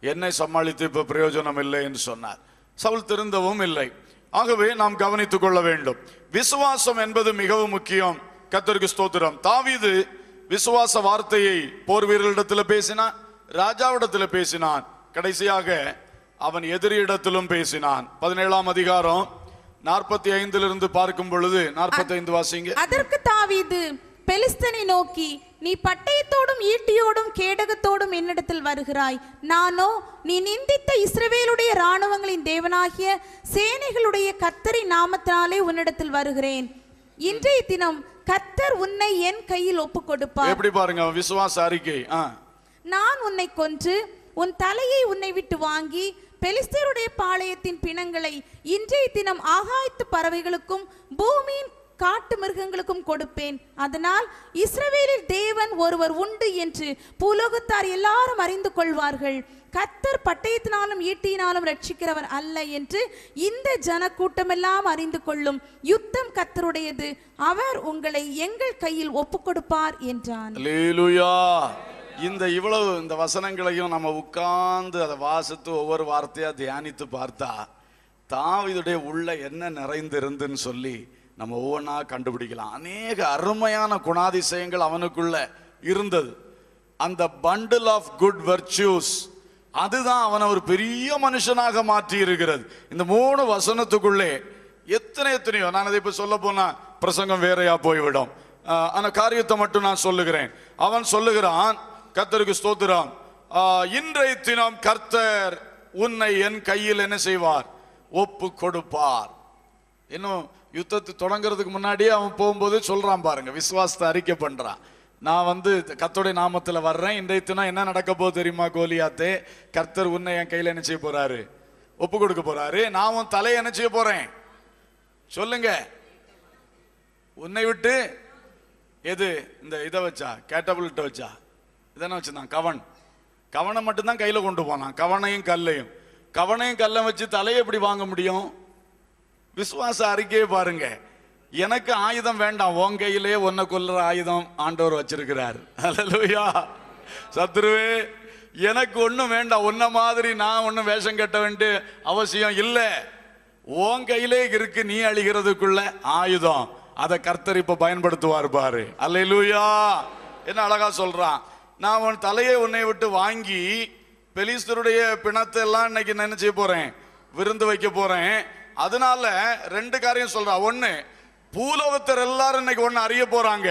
A: என்னை சமாளித்து இப்ப பிரயோஜனம் இல்லை என்று சொன்னார். சவுல் திருந்தவும் இல்லை. ஆகவே நாம் கவனித்துக் கொள்ள வேண்டும். விசுவாசம் என்பது மிகவும் முக்கியம். கத்தருக்கு ஸ்தோத்திரம். தாவீது விசுவாச வார்த்தையை போர் வீரர்களிடத்தில் பேசினான் ராஜாவிடத்தில் பேசினான். கடைசியாக அவன் எதிரியிடத்திலும் பேசினான். பதினேழாம் அதிகாரம் நாற்பத்தி ஐந்திலிருந்து பார்க்கும் பொழுது நாற்பத்தி ஐந்து வாசிங்க.
B: அதற்கு தாவீது பெலிஸ்தனை நோக்கி நீ பட்டயத்தோடும் ஈட்டியோடும் கேடகத்தோடும் என்னிடத்தில் வருகிறாய். நானோ நீ நிந்தித்த இஸ்ரவேலுடைய இராணுவங்களின் தேவனாகிய சேனைகளுடைய கர்த்தரின் நாமத்தினாலே உன்னிடத்தில் வருகிறேன். இன்றைய தினம் கர்த்தர் உன்னை என் கையில் ஒப்புக் கொடுப்பார்
A: எப்படி பாருங்க விசுவாச அறிக்கை.
B: நான் உன்னை கொன்று உன் தலையை உன்னை விட்டு வாங்கி பெலிஸ்தருடைய பாளையத்தின் பிணங்களை இன்றைய தினம் ஆகாயத்து பறவைகளுக்கும் பூமியின் காட்டு மிருகங்களுக்கும் கொடுப்பேன். அதனால் இஸ்ரவேலில் தேவன் ஒருவர் உண்டு என்று பூலோகத்தார் எல்லாரும் அறிந்து கொள்வார்கள். கத்தர் பட்டயத்தினாலும் ஈட்டியினாலும் ரட்சிக்கிறவர் அல்ல என்று இந்த ஜன கூட்டமெல்லாம் அறிந்து கொள்ளும் யுத்தம் கத்தருடையது அவர் உங்களை எங்கள் கையில் ஒப்பு கொடுப்பார் என்றான்
A: இந்த இவ்வளவு இந்த வசனங்களையும் நம்ம உட்கார்ந்து அதை வாசித்து ஒவ்வொரு வார்த்தையா தியானித்து பார்த்தா தாவிதுடைய உள்ள என்ன நிறைந்திருந்துன்னு சொல்லி நம்ம ஒவ்வொன்றா கண்டுபிடிக்கலாம். அநேக அருமையான குணாதிசயங்கள் அவனுக்குள்ள இருந்தது. அந்த பண்டில் ஆஃப் குட் வர்ச்சியூஸ் அதுதான் அவனை ஒரு பெரிய மனுஷனாக மாற்றி இருக்கிறது இந்த மூணு வசனத்துக்குள்ளே எத்தனை எத்தனையோ நான் அதை இப்போ சொல்ல போனால் பிரசங்கம் வேறையா போய்விடும். ஆனால் அந்த காரியத்தை மட்டும் நான் சொல்லுகிறேன். அவன் சொல்லுகிறான் கர்த்தருக்கு ஸ்தோத்திரம். இன்றைய தினம் கர்த்தர் உன்னை என் கையில் என்ன செய்வார்? ஒப்பு கொடுப்பார். இன்னும் யுத்தத்து தொடங்குறதுக்கு முன்னாடியே அவன் போகும்போது சொல்கிறான் பாருங்க விசுவாசத்தை அறிக்கை பண்ணுறான் நான் வந்து கத்தோடைய நாமத்தில் வர்றேன். இன்றைய தினம் என்ன நடக்க போகுது தெரியுமா கோலியாத்தே? கர்த்தர் உன்னை என் கையில் என்ன செய்ய போறாரு? ஒப்பு கொடுக்க போறாரு. நான் உன் தலையை என்ன செய்ய போறேன்? சொல்லுங்க. உன்னை விட்டு எது? இந்த இதை வச்சா கேட்டபிள்கிட்ட வச்சா? இதென்ன வச்சுதான் கவன். கவனை மட்டும்தான் கையில் கொண்டு போனான். கவனையும் கல்லையும். கவனையும் கல்லை வச்சு தலையை எப்படி வாங்க முடியும்? விசுவாச அறிக்கையை பாருங்க. எனக்கு ஆயுதம் வேண்டாம். உன் கையிலே உன்னை கொல்லுற ஆயுதம் ஆண்டவர் வச்சிருக்கிறார். அலலுயா சத்ருவே எனக்கு ஒன்றும் வேண்டாம். உன்ன மாதிரி நான் ஒன்றும் வேஷம் கட்ட வேண்டிய அவசியம் இல்லை. உன் கையிலே இருக்கு நீ அழிகிறதுக்குள்ள ஆயுதம். அதை கர்த்தர் இப்போ பயன்படுத்துவார் பாரு. அல்லேலூயா என்ன அழகா சொல்றான். நான் உன் தலையை உன்னை விட்டு வாங்கி பெலிஸ்தருடைய பிணத்தை எல்லாம் இன்னைக்கு நினைச்சு போறேன்? விருந்து வைக்க போறேன். அதனால ரெண்டு காரியம் சொல்றா ஒண்ணு பூலோகத்தர் எல்லாரும் இன்னைக்கு ஒண்ணு அறிய போறாங்க.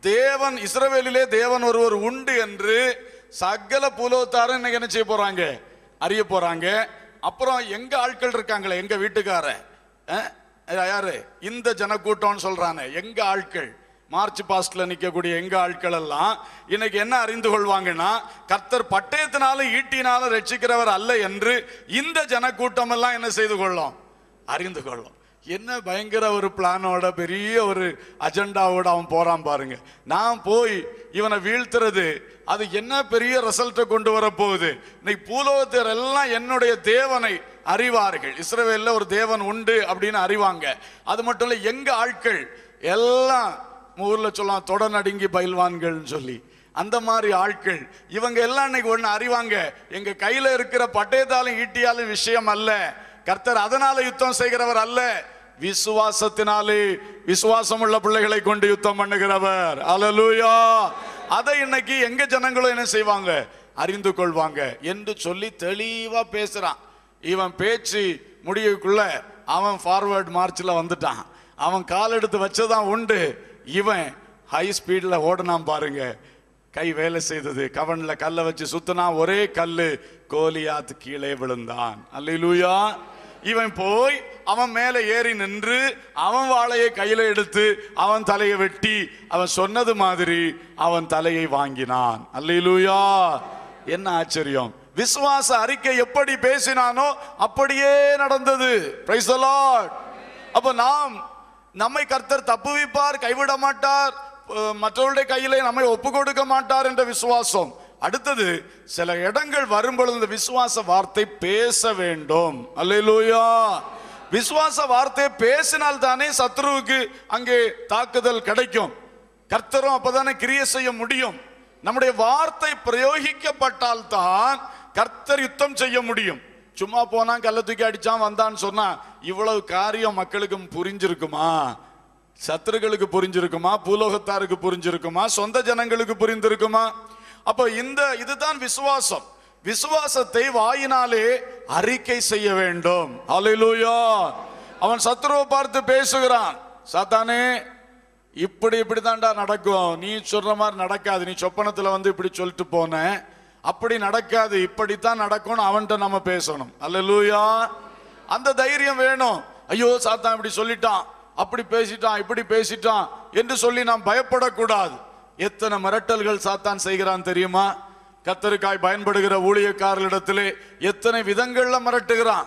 A: தேவன் இஸ்ரவேலிலே தேவன் ஒருவர் உண்டு என்று சகல பூலோகத்தாரும் இன்னைக்கு என்ன செய்ய போறாங்க? அறிய போறாங்க. அப்புறம் எங்க ஆட்கள் இருக்காங்களே? எங்க வீட்டுக்கார யாரு? இந்த ஜனக்கூட்டம்னு சொல்றானே. எங்க ஆட்கள்? மார்ச் பாஸ்ட்ல நிற்கக்கூடிய எங்க ஆட்கள் எல்லாம் இன்னைக்கு என்ன அறிந்து கொள்வாங்கன்னா கர்த்தர் பட்டயத்தினாலும் ஈட்டினாலும் ரட்சிக்கிறவர் அல்ல என்று இந்த ஜனக்கூட்டம் எல்லாம் என்ன செய்து கொள்ளும்? அறிந்து கொள்ளும் என்ன பயங்கர ஒரு பிளானோட பெரிய ஒரு அஜெண்டாவோட அவன் போறான் பாருங்க. நான் போய் இவனை வீழ்த்துறது அது என்ன பெரிய ரிசல்ட்டை கொண்டு வர போகுது? இன்னைக்கு பூலோகத்தர் எல்லாம் என்னுடைய தேவனை அறிவார்கள். இஸ்ரவேல்ல ஒரு தேவன் உண்டு அப்படின்னு அறிவாங்க. அது மட்டும் இல்லை எங்க ஆட்கள் எல்லாம் ஊர்ல சொல்லலாம் தொட நடுங்கி பயில்வான்கள்னு சொல்லி அந்த மாதிரி ஆட்கள். இவங்க எல்லாம் இன்னைக்கு ஒன்று அறிவாங்க. எங்க கையில இருக்கிற பட்டயத்தாலும் ஈட்டியாலும் விஷயம் அல்ல. கர்த்தர் அதனால யுத்தம் செய்கிறவர் அல்ல. விசுவாசத்தினாலே விசுவாசம் உள்ள பிள்ளைகளை கொண்டு யுத்தம் பண்ணுகிறவர். அலலூயா அதை இன்னைக்கு எங்க ஜனங்களும் என்ன செய்வாங்க? அறிந்து கொள்வாங்க. என்று சொல்லி தெளிவா பேசுறான். இவன் பேச்சு முடிவுக்குள்ள அவன் ஃபார்வர்ட் மார்ச்ல வந்துட்டான். அவன் கால் எடுத்து வச்சதான் உண்டு. இவன் ஹை ஸ்பீட்ல ஓடனான் பாருங்க. கை வேலை செய்தது. கவனில் கல்லை வச்சு சுத்தினா ஒரே கல்லு கோலியாத்து கீழே விழுந்தான். அல்லேலூயா இவன் போய் அவன் மேலே ஏறி நின்று அவன் வாளையை கையில் எடுத்து அவன் தலையை வெட்டி அவன் சொன்னது மாதிரி அவன் தலையை வாங்கினான். அல்லையிலூயா என்ன ஆச்சரியம். விசுவாச அறிக்கை எப்படி பேசினானோ அப்படியே நடந்தது. அப்ப நாம் நம்மை கர்த்தர் தப்புவிப்பார் கைவிட மாட்டார் மற்றவருடைய கையிலே நம்மை ஒப்பு கொடுக்க மாட்டார் என்ற விசுவாசம். அடுத்தது சில இடங்கள் வரும்பொழுது இந்த விசுவாச வார்த்தை பேச வேண்டும். அல்லையிலூயா விசுவாச வார்த்தை பேசினால் தானே சத்ருவுக்கு அங்கே தாக்குதல் கிடைக்கும். கர்த்தரும் அப்பதானே கிரியை செய்ய முடியும். நம்முடைய வார்த்தை பிரயோகிக்கப்பட்டால் தான் கர்த்தர் யுத்தம் செய்ய முடியும். சும்மா போனா கல்ல தூக்கி அடிச்சான் வந்தான்னு சொன்னா இவ்வளவு காரியம் மக்களுக்கு புரிஞ்சிருக்குமா? சத்துருக்களுக்கு புரிஞ்சிருக்குமா? பூலோகத்தாருக்கு புரிஞ்சிருக்குமா? சொந்த ஜனங்களுக்கு புரிந்திருக்குமா? அப்போ இந்த இதுதான் விசுவாசம். விசுவாசத்தை வாயினாலே அறிக்கை செய்ய வேண்டும். அல்லேலூயா அவன் சத்ருவை பார்த்து பேசுகிறான். சாத்தானே இப்படி இப்படி தான்டா நடக்கும். நீ சொல்ற மாதிரி நடக்காது. நீ சொப்பனத்துல வந்து இப்படி சொல்லிட்டு போன. அப்படி நடக்காது. இப்படித்தான் நடக்கும்னு அவன்கிட்ட நம்ம பேசணும். அல்லேலூயா அந்த தைரியம் வேணும். ஐயோ சாத்தான் இப்படி சொல்லிட்டான். அப்படி பேசிட்டான் இப்படி பேசிட்டான் என்று சொல்லி நாம் பயப்படக்கூடாது. எத்தனை மிரட்டல்கள் சாத்தான் செய்கிறான் தெரியுமா? கத்தருக்காய் பயன்படுகிற ஊழியக்காரர்களிடத்திலே எத்தனை விதங்கள்ல மிரட்டுகிறான்?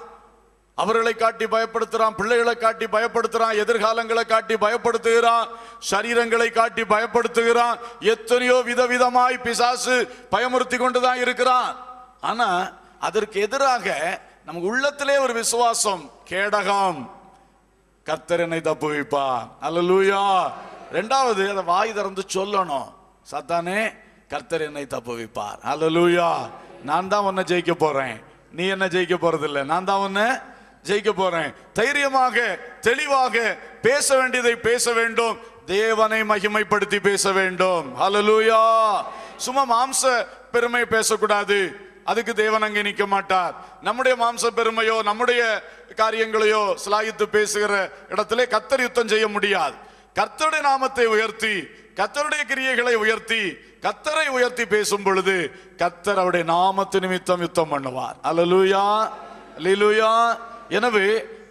A: அவர்களை காட்டி பயப்படுத்துறான் பிள்ளைகளை காட்டி பயப்படுத்துறான் எதிர்காலங்களை காட்டி பயப்படுத்துகிறான் சரீரங்களை காட்டி பயப்படுத்துகிறான் எத்தனையோ விதவிதமாய் பிசாசு பயமுறுத்தி கொண்டுதான் இருக்கிறான். ஆனா அதற்கு எதிராக நமக்கு உள்ளத்திலே ஒரு விசுவாசம் கேடகம். கர்த்தர் என்னை அல்ல லூயா ரெண்டாவது அதை வாய் திறந்து சொல்லணும். சத்தானே கர்த்தர் என்னை தப்புவிப்பார். அலலூயா நான் தான் உன்னை ஜெயிக்க போறேன். நீ என்ன ஜெயிக்க போறதில்லை. நான் தான் உன்னை ஜெயிக்க போறேன். தைரியமாக தெளிவாக பேச வேண்டியதை பேச வேண்டும். தேவனை மகிமைப்படுத்தி பேச வேண்டும். ஹலலூயா சும்மா மாம்ச பெருமை பேசக்கூடாது. அதுக்கு தேவன் அங்கே நிற்க மாட்டார். நம்முடைய மாம்ச பெருமையோ நம்முடைய காரியங்களையோ சிலாயித்து பேசுகிற இடத்திலே கத்தர் யுத்தம் செய்ய முடியாது. கர்த்தருடைய நாமத்தை உயர்த்தி கத்தருடைய கிரியைகளை உயர்த்தி கத்தரை உயர்த்தி பேசும் பொழுது கத்தர் அவருடைய நாமத்து நிமித்தம் யுத்தம் பண்ணுவார். அலலுயா லிலுயா எனவே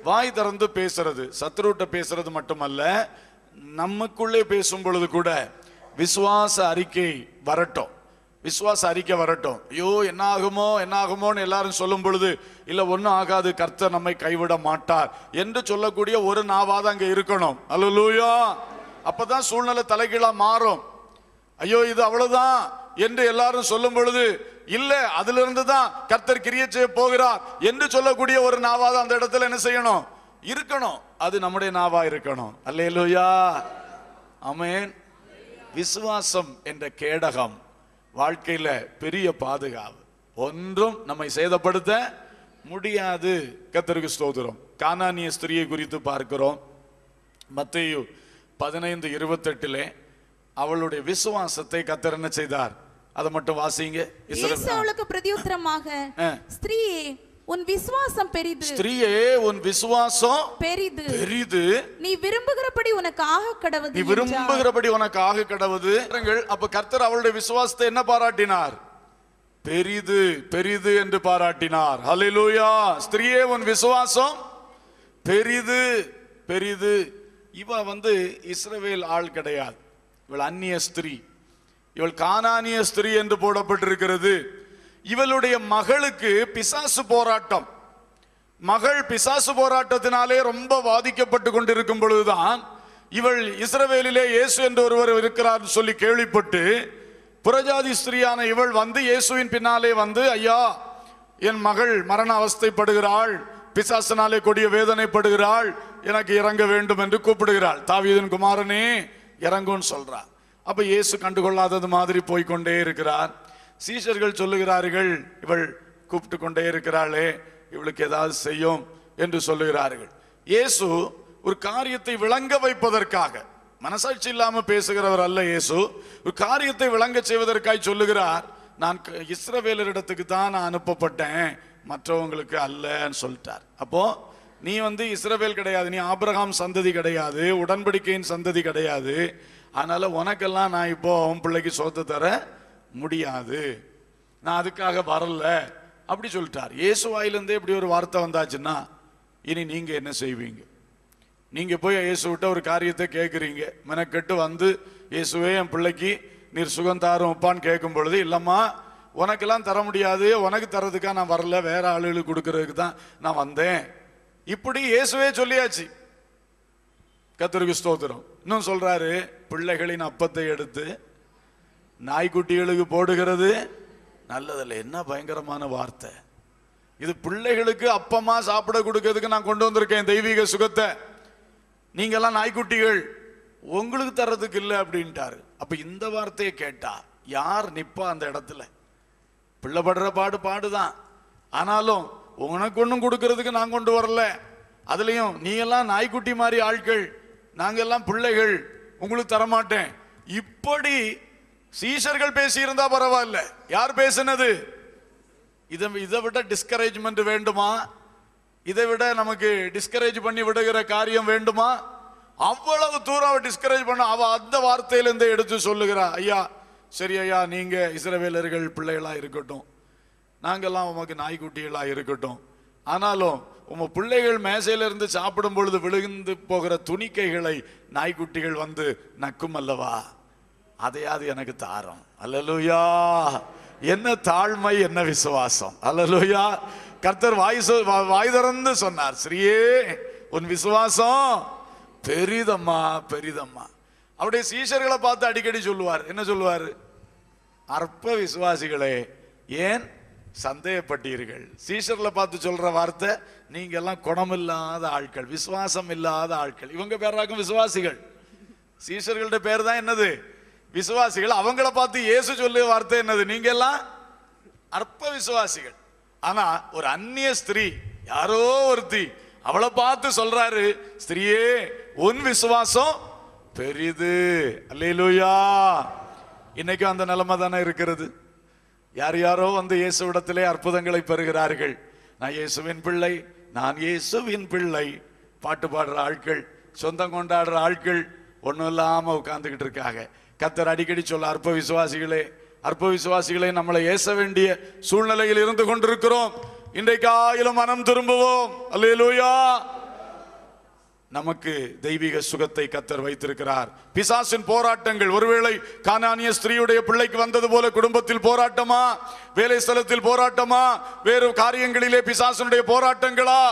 A: வாய் திறந்து பேசுறது சத்ருட்ட பேசுறது மட்டுமல்ல நமக்குள்ளே பேசும் பொழுது கூட விசுவாச அறிக்கை வரட்டும். விசுவாச அறிக்கை வரட்டும். ஐயோ என்ன ஆகுமோ என்ன ஆகுமோன்னு எல்லாரும் சொல்லும் பொழுது இல்லை ஒன்றும் ஆகாது கர்த்தர் நம்மை கைவிட மாட்டார். என்று சொல்லக்கூடிய ஒரு நாவாத அங்கே இருக்கணும். அல்லேலூயா. அப்பதான் சூழ்நிலை தலைகீழாக மாறும். ஐயோ இது அவ்வளவுதான். என்று எல்லாரும் சொல்லும் பொழுது இல்லை அதிலிருந்து தான் கர்த்தர் கிரிய செய்ய போகிறார். என்று சொல்லக்கூடிய ஒரு நாவாத அந்த இடத்துல என்ன செய்யணும்? இருக்கணும். அது நம்முடைய நாவா இருக்கணும். அல்லேலூயா. அமேன் விசுவாசம் என்ற கேடகம். வாழ்க்கையில பெரிய பாதுகாப்பு ஒன்றும் நம்மை சேதப்படுத்த முடியாது. கத்தருக்கு ஸ்தோத்திரம். கானானிய ஸ்திரியை குறித்து பார்க்கிறோம். மத்தேயு பதினைந்து இருபத்தெட்டிலே அவளுடைய விசுவாசத்தை கத்தர் என்ன செய்தார்? அதை மட்டும் வாசிங்க.
B: இயேசு
A: இஸ்ரவேல்
B: அவளுக்கு பிரதியுத்தரமாக. ஸ்திரீயே உன் விசுவாசம் பெரிது.
A: ஸ்திரீயே உன் விசுவாசம்
B: பெரிது.
A: பெரிது.
B: நீ விரும்புகிறபடி உனக்கு ஆக கடவுது
A: நீ விரும்புகிறபடி உனக்கு ஆக கடவுது. அப்ப கர்த்தர் அவளுடைய விசுவாசத்தை என்ன பாராட்டினார்? பெரிது பெரிது என்று பாராட்டினார். ஹalleluya ஸ்திரியே உன் விசுவாசம் பெரிது பெரிது. இவ வந்து இஸ்ரவேல் ஆள் கிடையாது. இவள் அந்நிய ஸ்திரீ. இவள் கானானிய ஸ்திரீ என்று போடப்பட்டிருக்கிறது. இவளுடைய மகளுக்கு பிசாசு போராட்டம். மகள் பிசாசு போராட்டத்தினாலே ரொம்ப பாதிக்கப்பட்டு கொண்டிருக்கும் பொழுதுதான் இவள் இஸ்ரவேலிலே இயேசு என்று ஒருவர் இருக்கிறார் சொல்லி கேள்விப்பட்டு புறஜாதி ஸ்திரியான இவள் வந்து இயேசுவின் பின்னாலே வந்து ஐயா என் மகள் மரண அவஸ்தைப்படுகிறாள் பிசாசனாலே கொடிய வேதனைப்படுகிறாள் எனக்கு இறங்க வேண்டும் என்று கூப்பிடுகிறாள். தாவீதன் குமாரனே இறங்கும்னு சொல்றார் அப்ப இயேசு கண்டுகொள்ளாதது மாதிரி போய்க்கொண்டே இருக்கிறார். சீஷர்கள் சொல்லுகிறார்கள் இவள் கூப்பிட்டு கொண்டே இருக்கிறாளே இவளுக்கு ஏதாவது செய்யும் என்று சொல்லுகிறார்கள். இயேசு ஒரு காரியத்தை விளங்க வைப்பதற்காக மனசாட்சி இல்லாம பேசுகிறவர் அல்ல இயேசு ஒரு காரியத்தை விளங்க செய்வதற்காய் சொல்லுகிறார் நான் க- இஸ்ரவேலரிடத்துக்கு தான் நான் அனுப்பப்பட்டேன் மற்றவங்களுக்கு அல்லன்னு சொல்லிட்டார். அப்போ நீ வந்து இஸ்ரவேல் கிடையாது நீ ஆபிரகாம் சந்ததி கிடையாது உடன்படிக்கையின் சந்ததி கிடையாது அதனால உனக்கெல்லாம் நான் இப்போ உன் பிள்ளைக்கு சொத்து தரேன் முடியாது. நான் அதுக்காக வரல. அப்படி சொல்லிட்டார். இயேசு வாயிலிருந்தே இப்படி ஒரு வார்த்தை வந்தாச்சுன்னா இனி நீங்க என்ன செய்வீங்க? நீங்க போய் இயேசு விட்ட ஒரு காரியத்தை கேட்குறீங்க மெனக்கெட்டு வந்து இயேசுவே என் பிள்ளைக்கு நீர் சுகம் தாரும் உப்பான்னு கேட்கும் பொழுது இல்லைம்மா உனக்கெல்லாம் தர முடியாது. உனக்கு தரதுக்காக நான் வரல. வேற ஆளுகளுக்கு கொடுக்கறதுக்கு தான் நான் வந்தேன். இப்படி இயேசுவே சொல்லியாச்சு. கத்திரிக்கு ஸ்தோத்திரம். இன்னும் சொல்றாரு பிள்ளைகளின் அப்பத்தை எடுத்து நாய்க்குட்டிகளுக்கு போடுகிறது. நல்லதில்லை என்ன பயங்கரமான வார்த்தை. இது பிள்ளைகளுக்கு அப்பமா சாப்பிட கொடுக்கறதுக்கு நான் கொண்டு வந்திருக்கேன் தெய்வீக சுகத்தை. நீங்கெல்லாம் நாய்க்குட்டிகள் உங்களுக்கு தர்றதுக்கு இல்லை அப்படின்ட்டாரு. அப்ப இந்த வார்த்தையை கேட்டா யார் நிப்பா அந்த இடத்துல? பிள்ளை படுற பாடு பாடுதான். ஆனாலும் உனக்கு ஒன்றும் கொடுக்கறதுக்கு நான் கொண்டு வரல. அதுலேயும் நீ எல்லாம் நாய்க்குட்டி மாதிரி ஆட்கள் நாங்கள் எல்லாம் பிள்ளைகள் உங்களுக்கு தரமாட்டேன். இப்படி சீஷர்கள் பேசியிருந்தா பரவாயில்ல. யார் பேசினது? இதை இதை விட டிஸ்கரேஜ்மெண்ட் வேண்டுமா? இதை விட நமக்கு டிஸ்கரேஜ் பண்ணி விடுகிற காரியம் வேண்டுமா? அவ்வளவு தூரம் அவ டிஸ்கரேஜ் பண்ண அவ அந்த வார்த்தையிலிருந்து எடுத்து சொல்லுகிறா ஐயா சரி ஐயா நீங்க இஸ்ரவேலர்கள் பிள்ளைகளா இருக்கட்டும். நாங்கெல்லாம் உமக்கு நாய்க்குட்டிகளா இருக்கட்டும். ஆனாலும் உம பிள்ளைகள் மேசையிலிருந்து சாப்பிடும் பொழுது விழுந்து போகிற துணிக்கைகளை நாய்க்குட்டிகள் வந்து நக்கும் அல்லவா? அதையாவது எனக்கு தாரம். அல்லலுயா. என்ன தாழ்மை என்ன விசுவாசம். அல்லலுயா. கர்த்தர் வாய் வா- வாய் திறந்து சொன்னார். ஸ்ரீயே உன் விசுவாசம் பெரிதம்மா பெரிதம்மா. அவருடைய சீஷர்களை பார்த்து அடிக்கடி சொல்லுவார். என்ன சொல்லுவார்? அற்ப விசுவாசிகளே ஏன் சந்தேகப்பட்டீர்கள்? சீஷர்களை பார்த்து சொல்ற வார்த்தை நீங்க எல்லாம் குணமில்லாத ஆட்கள் விசுவாசம் இல்லாத ஆட்கள். இவங்க பேராக்கும் விசுவாசிகள். சீஷர்கள்ட்ட பேர் தான் என்னது? விசுவாசிகள் அவங்கள பார்த்து இயேசு சொல்லிய வார்த்தை என்னது? நீங்க எல்லாம் அற்ப விசுவாசிகள். ஆனா ஒரு அந்நிய ஸ்திரீ யாரோ ஒருத்தி அவளை பார்த்து சொல்றாரு ஸ்திரியே உன் விசுவாசம் பெரிது. அல்லேலூயா. இன்னைக்கும் அந்த நிலைமை தானே இருக்கிறது. யார் யாரோ வந்து இயேசுவிடத்திலே அற்புதங்களை பெறுகிறார்கள். நான் இயேசுவின் பிள்ளை நான் இயேசுவின் பிள்ளை. பாட்டு பாடுற ஆட்கள் சொந்தம் கொண்டாடுற ஆட்கள் ஒன்றும் இல்லாமல் உட்காந்துக்கிட்டு இருக்காங்க. கத்தர் அடிக்கடி சொல்ல அற்ப விசுவாசிகளே அற்ப விசுவாசிகளே நம்மளை ஏச வேண்டிய சூழ்நிலையில் இருந்து கொண்டிருக்கிறோம். இன்றைக்கு ஆயிலும் மனம் திரும்புவோம். அல்லேலூயா. நமக்கு தெய்வீக சுகத்தை கத்தர் வைத்திருக்கிறார். பிசாசின் போராட்டங்கள் ஒருவேளை கானானிய ஸ்திரீயுடைய பிள்ளைக்கு வந்தது போல குடும்பத்தில் போராட்டமா? வேலை ஸ்தலத்தில் போராட்டமா? வேறு காரியங்களிலே பிசாசனுடைய போராட்டங்களா?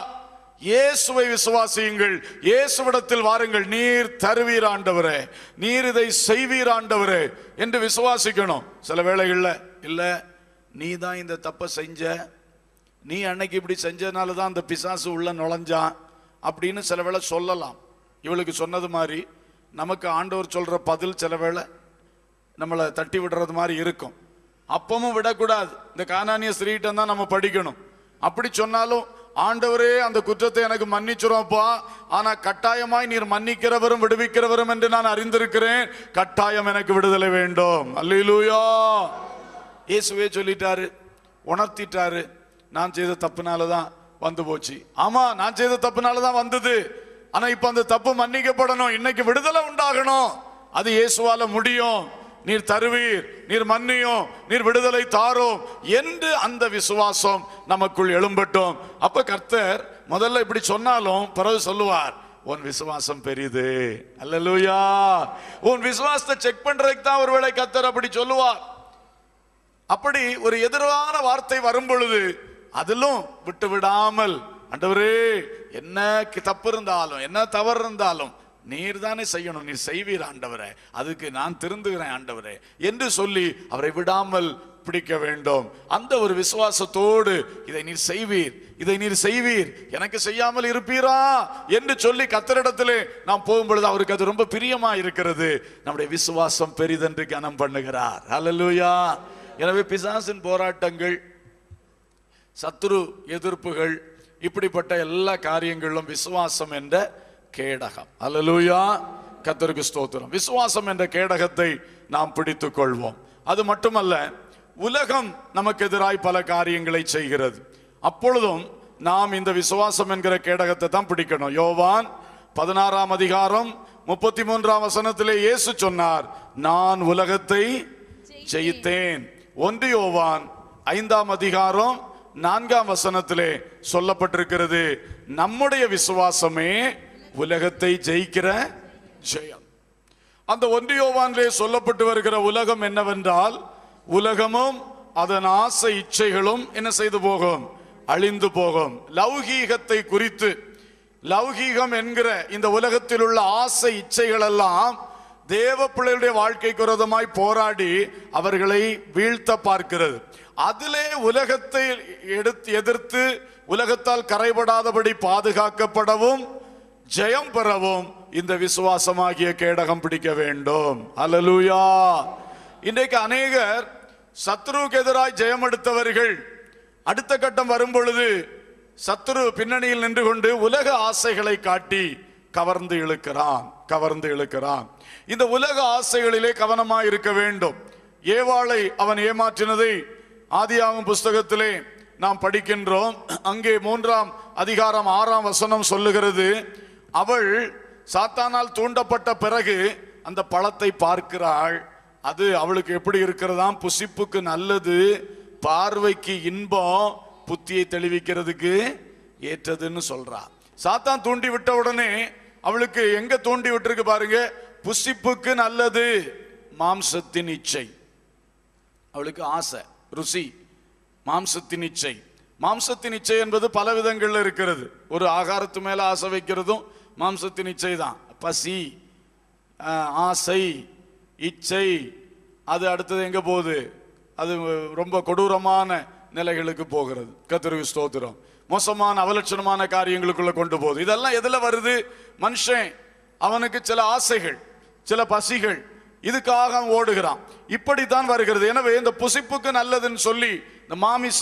A: இயேசுவை விசுவாசியுங்கள். இயேசுவிடத்தில் வாருங்கள். நீர் தருவீர் ஆண்டவரே. நீர் இதை செய்வீர் ஆண்டவரே என்று விசுவாசிக்கணும். சில வேளைகளில் இல்லை நீ தான் இந்த தப்பை செஞ்ச. நீ அன்னைக்கு இப்படி செஞ்சதுனால தான் அந்த பிசாசு உள்ள நுழைஞ்சான் அப்படின்னு சில வேளை சொல்லலாம். இவளுக்கு சொன்னது மாதிரி நமக்கு ஆண்டவர் சொல்கிற பதில் சில வேளை நம்மளை தட்டி விடுறது மாதிரி இருக்கும். அப்பமும் விடக்கூடாது. இந்த கானானிய ஸ்திரீகிட்ட தான் நம்ம படிக்கணும். அப்படி சொன்னாலும் ஆண்டவரே அந்த குற்றத்தை எனக்கு மன்னிச்சிரும்ப்பா ஆனா கட்டாயமாய் நீர் மன்னிக்கிறவரும் விடுவிக்கிறவரும் என்று நான் அறிந்திருக்கிறேன். கட்டாயம் எனக்கு விடுதலை வேண்டும். அல்லூயா இயேசுவே சொல்லிட்டாரு உணர்த்திட்டாரு நான் செய்த தப்புனால தான் வந்து போச்சு. ஆமா நான் செய்த தப்புனால தான் வந்தது. ஆனா இப்ப அந்த தப்பு மன்னிக்கப்படணும். இன்னைக்கு விடுதலை உண்டாகணும். அது இயேசுவால முடியும். நீர் தருவீர் நீர் மன்னியும் நீர் விடுதலை தாரும் என்று அந்த விசுவாசம் நமக்குள் எழும்பட்டும். அப்ப கர்த்தர் முதல்ல இப்படி சொன்னாலும் பிறகு சொல்லுவார் உன் விசுவாசம் பெரியது அல்லேலூயா. உன் விசுவாசத்தை செக் பண்றதுக்கு தான் ஒருவேளை கர்த்தர் அப்படி சொல்லுவார். அப்படி ஒரு எதிரான வார்த்தை வரும் பொழுது அதிலும் விட்டு விடாமல் ஆண்டவரே என்ன கி- தப்பு இருந்தாலும் என்ன தவறு இருந்தாலும் நீர் தானே செய்யணும் நீர் செய்வீர் ஆண்டவரே. அதுக்கு நான் திருந்துகிறேன் ஆண்டவரே. என்று சொல்லி அவரை விடாமல் பிடிக்க வேண்டும். அந்த ஒரு விசுவாசத்தோடு இதை நீர் செய்வீர் இதை நீர் செய்வீர் எனக்கு செய்யாமல் இருப்பீரா? என்று சொல்லி கத்தரிடத்திலே நாம் போகும் பொழுது அவருக்கு அது ரொம்ப பிரியமா இருக்கிறது. நம்முடைய விசுவாசம் பெரிதென்று கனம் பண்ணுகிறார். அலலுயா எனவே பிசாசின் போராட்டங்கள் சத்ரு எதிர்ப்புகள் இப்படிப்பட்ட எல்லா காரியங்களிலும் விசுவாசம் என்ற கேடகம். அலலூயா கத்தருக்கு ஸ்தோத்திரம். விசுவாசம் என்ற கேடகத்தை நாம் பிடித்து கொள்வோம் அது மட்டுமல்ல உலகம் நமக்கு எதிராய் பல காரியங்களை செய்கிறது. அப்பொழுதும் நாம் இந்த விசுவாசம் என்கிற கேடகத்தை தான் பிடிக்கணும். யோவான் பதினாறாம் அதிகாரம் முப்பத்தி மூன்றாம் வசனத்திலே இயேசு சொன்னார் நான் உலகத்தை ஜெயித்தேன். ஒன்று யோவான் ஐந்தாம் அதிகாரம் நான்காம் வசனத்திலே சொல்லப்பட்டிருக்கிறது நம்முடைய விசுவாசமே உலகத்தை ஜெயிக்கிற ஜெயம். அந்த ஒன்றியோவானிலே சொல்லப்பட்டு வருகிற உலகம் என்னவென்றால் உலகமும் அதன் ஆசை இச்சைகளும் என்ன செய்து போகும்? அழிந்து போகும். லௌகீகத்தை குறித்து லௌகீகம் என்கிற இந்த உலகத்தில் உள்ள ஆசை இச்சைகள் எல்லாம் தேவ பிள்ளையுடைய வாழ்க்கைக்கு விரோதமாய் போராடி அவர்களை வீழ்த்த பார்க்கிறது. அதிலே உலகத்தை எடுத்து எதிர்த்து உலகத்தால் கரைபடாதபடி பாதுகாக்கப்படவும் ஜெயம் பெறவும் இந்த விசுவாசமாகிய கேடகம் பிடிக்க வேண்டும். அலலூயா இன்றைக்கு அநேகர் சத்ருவுக்கு எதிராய் ஜெயம் எடுத்தவர்கள் அடுத்த கட்டம் வரும் பொழுது சத்ரு பின்னணியில் நின்று கொண்டு உலக ஆசைகளை காட்டி கவர்ந்து இழுக்கிறான் கவர்ந்து இழுக்கிறான். இந்த உலக ஆசைகளிலே கவனமாக இருக்க வேண்டும். ஏவாளை அவன் ஏமாற்றினதை ஆதியாகும் புஸ்தகத்திலே நாம் படிக்கின்றோம். அங்கே மூன்றாம் அதிகாரம் ஆறாம் வசனம் சொல்லுகிறது. அவள் சாத்தானால் தூண்டப்பட்ட பிறகு அந்த பழத்தை பார்க்கிறாள். அது அவளுக்கு எப்படி இருக்கிறதாம்? புசிப்புக்கு நல்லது பார்வைக்கு இன்பம் புத்தியை தெளிவிக்கிறதுக்கு ஏற்றதுன்னு சொல்றா. சாத்தான் தூண்டி விட்ட உடனே அவளுக்கு எங்க தூண்டி விட்டுருக்கு பாருங்க? புசிப்புக்கு நல்லது மாம்சத்தின் இச்சை. அவளுக்கு ஆசை ருசி மாம்சத்தின் இச்சை. மாம்சத்தின் இச்சை என்பது பல விதங்களில் இருக்கிறது. ஒரு ஆகாரத்து மேல ஆசை வைக்கிறதும் மாம்சத்தின் இச்சை தான் பசி ஆசை இச்சை அது அடுத்தது எங்க போகுது? அது ரொம்ப கொடூரமான நிலைகளுக்கு போகிறது. கத்திரிக்கு ஸ்தோத்திரம். மோசமான அவலட்சணமான காரியங்களுக்குள்ள கொண்டு போகுது. இதெல்லாம் எதில் வருது? மனுஷன் அவனுக்கு சில ஆசைகள் சில பசிகள் இதுக்காக ஓடுகிறான். இப்படித்தான் வருகிறது. எனவே இந்த புசிப்புக்கு நல்லதுன்னு சொல்லி இந்த மாமிச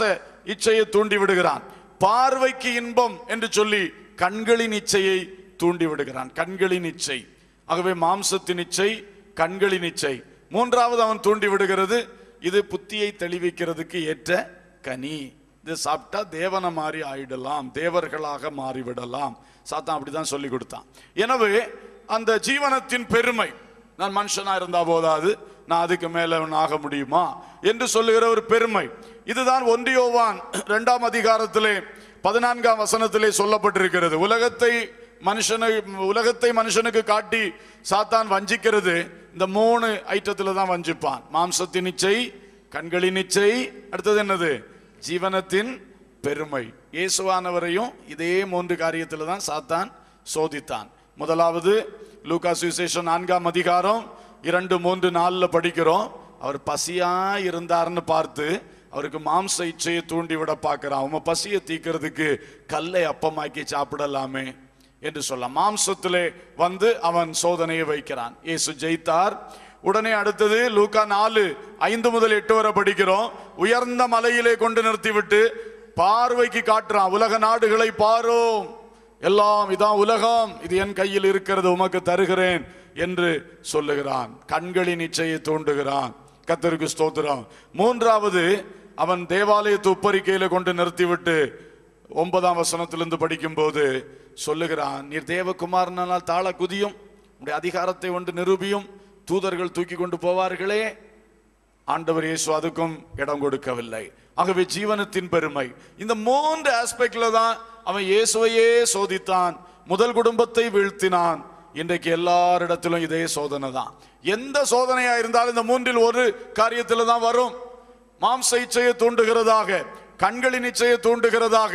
A: இச்சையை தூண்டி விடுகிறான். பார்வைக்கு இன்பம் என்று சொல்லி கண்களின் இச்சையை தூண்டி விடுகிறான் கண்களின் இச்சை. ஆகவே மாம்சத்தின் இச்சை கண்களின் இச்சை. மூன்றாவது அவன் தூண்டி விடுகிறது இது புத்தியை தெளிவிக்கிறதுக்கு ஏற்ற கனி. இது சாப்பிட்டா தேவனை மாறி ஆயிடலாம். தேவர்களாக மாறிவிடலாம். சாத்தான் அப்படிதான் சொல்லி கொடுத்தான். எனவே அந்த ஜீவனத்தின் பெருமை நான் மனுஷனா இருந்தா போதாது. நான் அதுக்கு மேல ஆக முடியுமா? என்று சொல்லுகிற ஒரு பெருமை. இதுதான் ஒன்றியோவான் இரண்டாம் அதிகாரத்திலே பதினான்காம் வசனத்திலே சொல்லப்பட்டிருக்கிறது. உலகத்தை மனுஷனை உலகத்தை மனுஷனுக்கு காட்டி சாத்தான் வஞ்சிக்கிறது. இந்த மூணு ஐட்டத்தில் தான் வஞ்சிப்பான். மாம்சத்தின் இச்சை கண்களின் இச்சை. அடுத்தது என்னது? ஜீவனத்தின் பெருமை. இயேசுவானவரையும் இதே மூன்று காரியத்தில் தான் சாத்தான் சோதித்தான். முதலாவது லூகா சுவிசேஷன் நான்காம் அதிகாரம் இரண்டு மூன்று நாளில் படிக்கிறோம். அவர் பசியா இருந்தார்னு பார்த்து அவருக்கு மாம்ச இச்சையை தூண்டி விட பார்க்குறான். அவன் பசியை தீக்கிறதுக்கு கல்லை அப்பமாக்கி சாப்பிடலாமே. என்று சொல்லலாம் மாம்சத்திலே வந்து அவன் சோதனையை வைக்கிறான். இயேசு ஜெயித்தார். உடனே அடுத்தது லூக்கா நாலு ஐந்து முதல் எட்டு வரை படிக்கிறோம். உயர்ந்த மலையிலே கொண்டு நிறுத்திவிட்டு பார்வைக்கு காட்டுறான். உலக நாடுகளை பாரும். எல்லாம் இதான் உலகம். இது என் கையில் இருக்கிறது உமக்கு தருகிறேன் என்று சொல்லுகிறான். கண்களின் இச்சையை தூண்டுகிறான். கத்தருக்கு ஸ்தோத்திரம். மூன்றாவது அவன் தேவாலயத்து உப்பரிக்கையில கொண்டு நிறுத்திவிட்டு ஒன்பதாம் வசனத்திலிருந்து படிக்கும்போது சொல்லுகிறான் நீர் தேவகுமாரனால் தாழ குதியும் உடைய அதிகாரத்தை ஒன்று நிரூபியும் தூதர்கள் தூக்கி கொண்டு போவார்களே. ஆண்டவர் இயேசு அதுக்கும் இடம் கொடுக்கவில்லை. ஆகவே ஜீவனத்தின் பெருமை. இந்த மூன்று ஆஸ்பெக்ட்ல தான் அவன் இயேசுவையே சோதித்தான் முதல் குடும்பத்தை வீழ்த்தினான். இன்றைக்கு எல்லாரிடத்திலும் இதே சோதனை தான். எந்த சோதனையா இருந்தாலும் இந்த மூன்றில் ஒரு காரியத்தில் தான் வரும். மாம்ச இச்சையை தூண்டுகிறதாக கண்களின் இச்சையை தூண்டுகிறதாக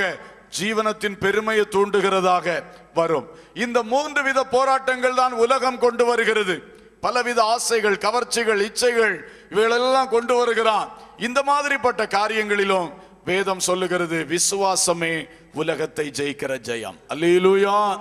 A: ஜீவனத்தின் பெருமையை தூண்டுகிறதாக வரும். இந்த மூன்று வித போராட்டங்கள் தான் உலகம் கொண்டு வருகிறது. பலவித ஆசைகள் கவர்ச்சிகள் இச்சைகள் இவைகளெல்லாம் கொண்டு வருகிறான். இந்த மாதிரிப்பட்ட காரியங்களிலும் வேதம் சொல்லுகிறது விசுவாசமே உலகத்தை ஜெயிக்கிற ஜெயம். அல்லூயா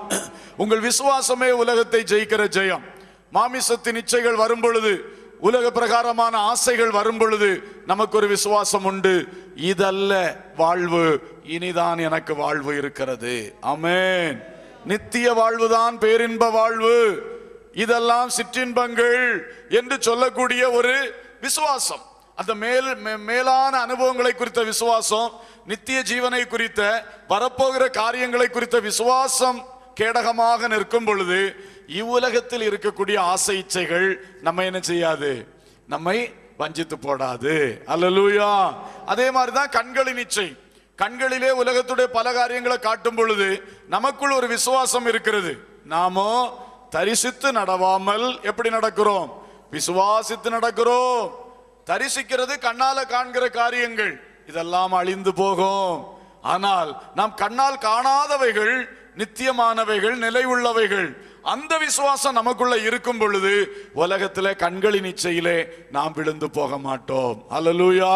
A: உங்கள் விசுவாசமே உலகத்தை ஜெயிக்கிற ஜெயம். மாமிசத்தின் இச்சைகள் வரும் பொழுது உலக பிரகாரமான ஆசைகள் வரும் பொழுது நமக்கு ஒரு விசுவாசம் உண்டு. இதல்ல வாழ்வு இனிதான் எனக்கு வாழ்வு இருக்கிறது. அமேன் நித்திய வாழ்வுதான் பேரின்ப வாழ்வு. இதெல்லாம் சிற்றின்பங்கள் என்று சொல்லக்கூடிய ஒரு விசுவாசம். அந்த மேல் மே- மேலான அனுபவங்களை குறித்த விசுவாசம் நித்திய ஜீவனை குறித்த வரப்போகிற காரியங்களை குறித்த விசுவாசம் கேடகமாக நிற்கும் பொழுது இவ்வுலகத்தில் இருக்கக்கூடிய ஆசை இச்சைகள் நம்ம என்ன செய்யாது? நம்மை வஞ்சித்து போடாது. அல்லலூயா. அதே மாதிரி தான் கண்களின் இச்சை. கண்களிலே உலகத்துடைய பல காரியங்களை காட்டும் பொழுது நமக்குள் ஒரு விசுவாசம் இருக்கிறது. நாமோ தரிசித்து நடவாமல் எப்படி நடக்கிறோம்? விசுவாசித்து நடக்கிறோம். தரிசிக்கிறது கண்ணால காண்கிற காரியங்கள். இதெல்லாம் அழிந்து போகும். ஆனால் நாம் கண்ணால் காணாதவைகள் நித்தியமானவைகள் நிலை உள்ளவைகள் அந்த விசுவாசம் நமக்குள்ள இருக்கும் பொழுது உலகத்தில் கண்களின் இச்சையிலே நாம் விழுந்து போக மாட்டோம். அலலூயா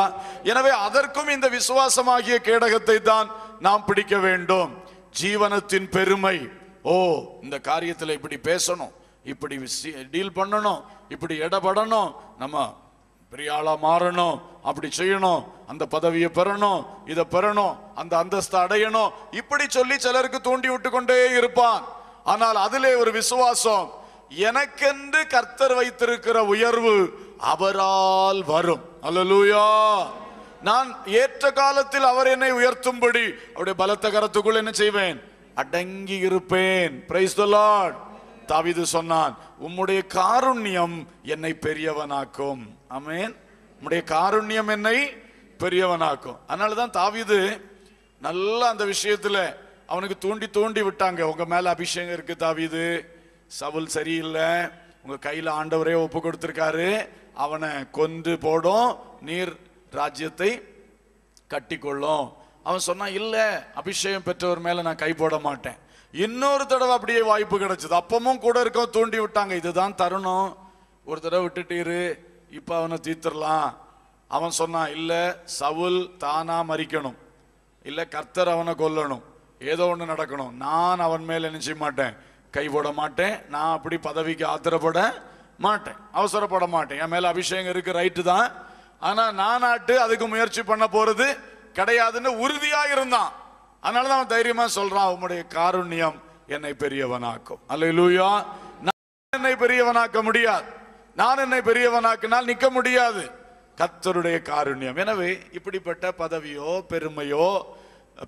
A: எனவே அதற்கும் இந்த விசுவாசமாகிய கேடகத்தை தான் நாம் பிடிக்க வேண்டும். ஜீவனத்தின் பெருமை. ஓ இந்த காரியத்தில் இப்படி பேசணும் இப்படி டீல் பண்ணணும் இப்படி இடப்படணும் நம்ம பெரிய ஆளாக மாறணும் அப்படி செய்யணும் அந்த பதவியை பெறணும் இதை பெறணும் அந்த அந்தஸ்தை அடையணும் இப்படி சொல்லி சிலருக்கு தூண்டி விட்டு கொண்டே இருப்பான். ஆனால் அதிலே ஒரு விசுவாசம் எனக்கென்று கர்த்தர் வைத்திருக்கிற உயர்வு அவரால் வரும். அல்லலூயா. நான் ஏற்ற காலத்தில் அவர் என்னை உயர்த்தும்படி அவருடைய பலத்த கரத்துக்குள் என்ன செய்வேன்? அடங்கி இருப்பேன். பிரைஸ் த லார்ட் தாவீது சொன்னான் உம்முடைய காருண்யம் என்னை பெரியவனாக்கும். அமேன் நம்முடைய காருண்யம் என்னை பெரியவனாக்கும். அதனால தான் தாவிது நல்லா அந்த விஷயத்தில் அவனுக்கு தூண்டி தூண்டி விட்டாங்க. உங்க மேல அபிஷேகம் இருக்கு தாவிது. சவுல் சரியில்லை. உங்க கையில ஆண்டவரே ஒப்பு கொடுத்துருக்காரு. அவனை கொன்று போடும். நீர் ராஜ்யத்தை கட்டிக்கொள்ளும். அவன் சொன்னான் இல்லை அபிஷேகம் பெற்றவர் மேலே நான் கை போட மாட்டேன். இன்னொரு தடவை அப்படியே வாய்ப்பு கிடைச்சது. அப்பமும் கூட இருக்க தூண்டி விட்டாங்க. இதுதான் தருணம். ஒரு தடவை விட்டுட்டீரு. இப்போ அவனை தீர்த்துடலாம். அவன் சொன்னான் இல்லை சவுல் தானாக மறிக்கணும். இல்லை கர்த்தர் அவனை கொல்லணும். ஏதோ ஒன்று நடக்கணும். நான் அவன் மேல் நினச்சிக்க மாட்டேன்? கை போட மாட்டேன். நான் அப்படி பதவிக்கு ஆத்திரப்பட மாட்டேன். அவசரப்பட மாட்டேன். என் மேலே அபிஷேகம் இருக்கு ரைட்டு தான். ஆனால் நான் நாட்டு அதுக்கு முயற்சி பண்ண போகிறது கிடையாதுன்னு உறுதியாக இருந்தான். அதனால தான் அவன் தைரியமாக சொல்கிறான் உம்முடைய காருண்யம் என்னை பெரியவனாக்கும். அல்லேலூயா நான் என்னை பெரியவனாக்க முடியாது. நான் என்னை பெரியவனாக்கினால் நிற்க முடியாது. கர்த்தருடைய காருண்யம். எனவே இப்படிப்பட்ட பதவியோ பெருமையோ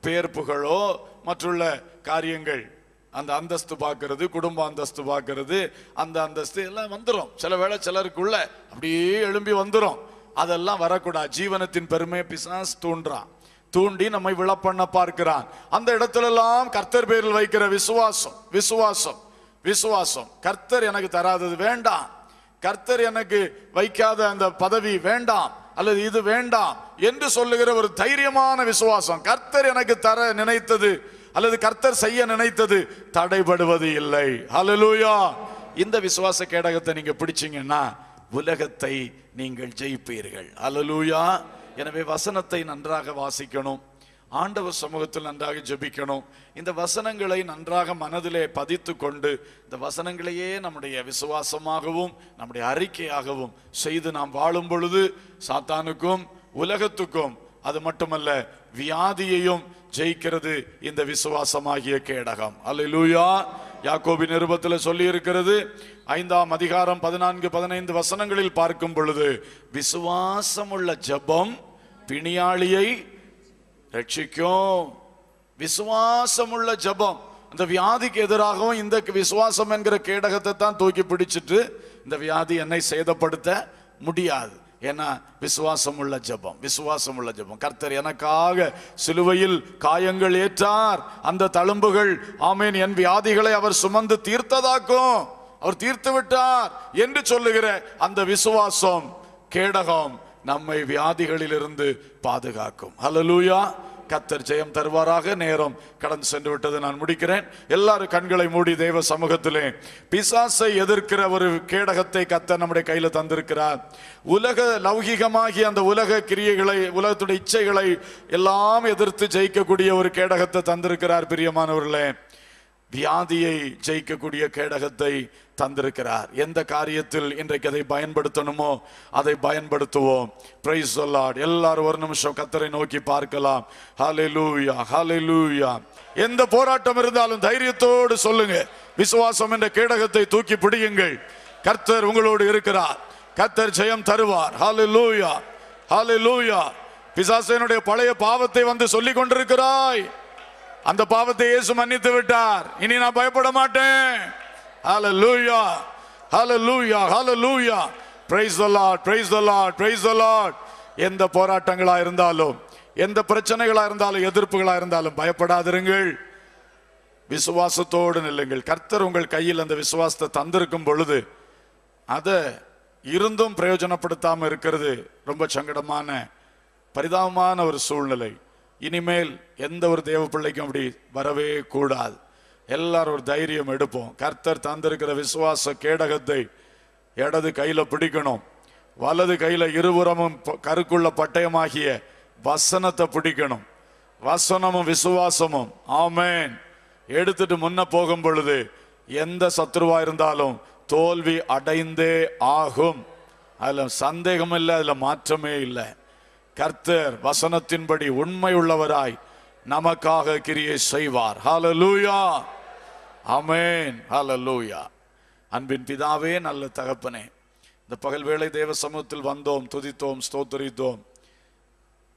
A: பேர் புகழோ மற்றுள்ள காரியங்கள் அந்த அந்தஸ்து பார்க்கறது குடும்ப அந்தஸ்து பார்க்கறது அந்த அந்தஸ்து எல்லாம் வந்துடும் சில வேளை சிலருக்குள்ள அப்படியே எழும்பி வந்துடும் அதெல்லாம் வரக்கூடாது. ஜீவனத்தின் பெருமையை பிசாஸ் தூண்டுறான். தூண்டி நம்மை விழப்பண்ண பார்க்கிறான். அந்த இடத்துல எல்லாம் கர்த்தர் பேரில் வைக்கிற விசுவாசம் விசுவாசம் விசுவாசம். கர்த்தர் எனக்கு தராதது வேண்டாம். கர்த்தர் எனக்கு வைக்காத அந்த பதவி வேண்டாம் அல்லது இது வேண்டாம் என்று சொல்லுகிற ஒரு தைரியமான விசுவாசம் கர்த்தர் எனக்கு தர நினைத்தது அல்லது கர்த்தர் செய்ய நினைத்தது தடைபடுவது இல்லை. ஹalleluya இந்த விசுவாச கேடகத்தை நீங்க பிடிச்சீங்கன்னா உலகத்தை நீங்கள் ஜெயிப்பீர்கள். அலலூயா எனவே வசனத்தை நன்றாக வாசிக்கணும். ஆண்டவர் சமூகத்தில் நன்றாக ஜெபிக்கணும். இந்த வசனங்களை நன்றாக மனதிலே பதித்து கொண்டு இந்த வசனங்களையே நம்முடைய விசுவாசமாகவும் நம்முடைய அறிக்கையாகவும் செய்து நாம் வாழும் பொழுது சாத்தானுக்கும் உலகத்துக்கும் அது மட்டுமல்ல வியாதியையும் ஜெயிக்கிறது இந்த விசுவாசமாகிய கேடகம். அல்லேலூயா! யாக்கோபி நிருபத்தில் சொல்லி இருக்கிறது ஐந்தாம் அதிகாரம் பதினான்கு பதினைந்து வசனங்களில் பார்க்கும் பொழுது விசுவாசமுள்ள ஜெபம் பிணியாளியை ரட்சிக்கும். விசுவாசமுள்ள ஜெபம். அந்த வியாதிக்கு எதிராகவும் இந்த விசுவாசம் என்கிற கேடகத்தை தான் தூக்கி பிடிச்சிட்டு இந்த வியாதி என்னை சேதப்படுத்த முடியாது. ஏன்னா விசுவாசம் உள்ள ஜெபம் விசுவாசம் உள்ள ஜெபம். கர்த்தர் எனக்காக சிலுவையில் காயங்கள் ஏற்றார். அந்த தழும்புகள் ஆமேன் என் வியாதிகளை அவர் சுமந்து தீர்த்ததாக்கும். அவர் தீர்த்து விட்டார் என்று சொல்லுகிற அந்த விசுவாசம் கேடகம் நம்மை வியாதிகளிலிருந்து பாதுகாக்கும். ஹலலூயா கத்தர் ஜெயம் தருவாராக. நேரம் கடந்து சென்று விட்டது நான் முடிக்கிறேன். எல்லாரும் கண்களை மூடி தெய்வ சமூகத்திலே. பிசாசை எதிர்க்கிற ஒரு கேடகத்தை கத்தர் நம்முடைய கையில் தந்திருக்கிறார். உலக லௌகிகமாகிய அந்த உலக கிரியைகளை உலகத்துடைய இச்சைகளை எல்லாம் எதிர்த்து ஜெயிக்கக்கூடிய ஒரு கேடகத்தை தந்திருக்கிறார் பிரியமானவர்களே. வியாதியை ஜெயிக்கக்கூடிய கேடகத்தை தந்திருக்கிறார். எந்த காரியத்தில் இன்றைக்கு அதை பயன்படுத்தணுமோ அதை பயன்படுத்துவோம். பிரைஸ் சொல்லாட் எல்லாரும் ஒரு நிமிஷம் கத்தரை நோக்கி பார்க்கலாம். ஹalleluya லூயா எந்த போராட்டம் இருந்தாலும் தைரியத்தோடு சொல்லுங்க. விசுவாசம் என்ற கேடகத்தை தூக்கி பிடியுங்கள். கர்த்தர் உங்களோடு இருக்கிறார். கர்த்தர் ஜெயம் தருவார். ஹalleluya லூயா பிசாசனுடைய பழைய பாவத்தை வந்து சொல்லிக் கொண்டிருக்கிறாய். அந்த பாவத்தை இயேசு மன்னித்து விட்டார். இனி நான் பயப்பட மாட்டேன். ஹalleluya ஹalleluya ஹalleluya praise the lord. Praise the lord. எந்த போராட்டங்களா இருந்தாலும் எந்த பிரச்சனைகளா இருந்தாலும் எதிர்ப்புகளா இருந்தாலும் பயப்படாதிருங்கள். விசுவாசத்தோடு நில்லுங்கள். கர்த்தர் உங்கள் கையில் அந்த விசுவாசத்தை தந்திருக்கும் பொழுது அதை இருந்தும் பிரயோஜனப்படுத்தாமல் இருக்கிறது ரொம்ப சங்கடமான பரிதாபமான ஒரு சூழ்நிலை. இனிமேல் எந்த ஒரு தேவ பிள்ளைக்கும் அப்படி வரவே கூடாது. எல்லாரும் ஒரு தைரியம் எடுப்போம். கர்த்தர் தந்திருக்கிற விசுவாச கேடகத்தை இடது கையில பிடிக்கணும். வலது கையில இருபுறமும் கருக்குள்ள பட்டயமாகிய வசனத்தை பிடிக்கணும். வசனமும் விசுவாசமும். ஆமென். எடுத்துட்டு முன்ன போகும் பொழுது எந்த சத்ருவா இருந்தாலும் தோல்வி அடைந்தே ஆகும். அதுல சந்தேகம் இல்லை அதுல மாற்றமே இல்லை. கர்த்தர் வசனத்தின்படி உண்மை உள்ளவராய் நமக்காக கிரியை செய்வார். ஹலலூயா அமேன் ஹலலூயா அன்பின் பிதாவே நல்ல தகப்பனே இந்த பகல் வேளை தேவ சமூகத்தில் வந்தோம் துதித்தோம் ஸ்தோத்தரித்தோம்.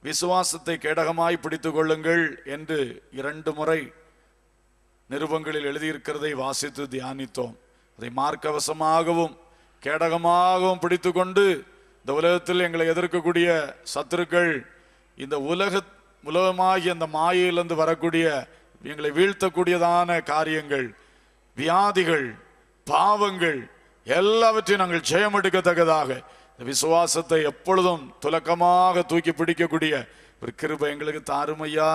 A: விசுவாசத்தை கேடகமாய் பிடித்து கொள்ளுங்கள் என்று இரண்டு முறை நிருபங்களில் எழுதியிருக்கிறதை வாசித்து தியானித்தோம். அதை மார்க்கவசமாகவும் கேடகமாகவும் பிடித்து கொண்டு இந்த உலகத்தில் எங்களை எதிர்க்கக்கூடிய சத்துருக்கள் இந்த உலக உலகமாகிய அந்த மாயையிலிருந்து வரக்கூடிய எங்களை வீழ்த்தக்கூடியதான காரியங்கள் வியாதிகள் பாவங்கள் எல்லாவற்றையும் நாங்கள் ஜெயம் எடுக்கத்தக்கதாக இந்த விசுவாசத்தை எப்பொழுதும் துலக்கமாக தூக்கி பிடிக்கக்கூடிய ஒரு கிருபை எங்களுக்கு தாருமையா.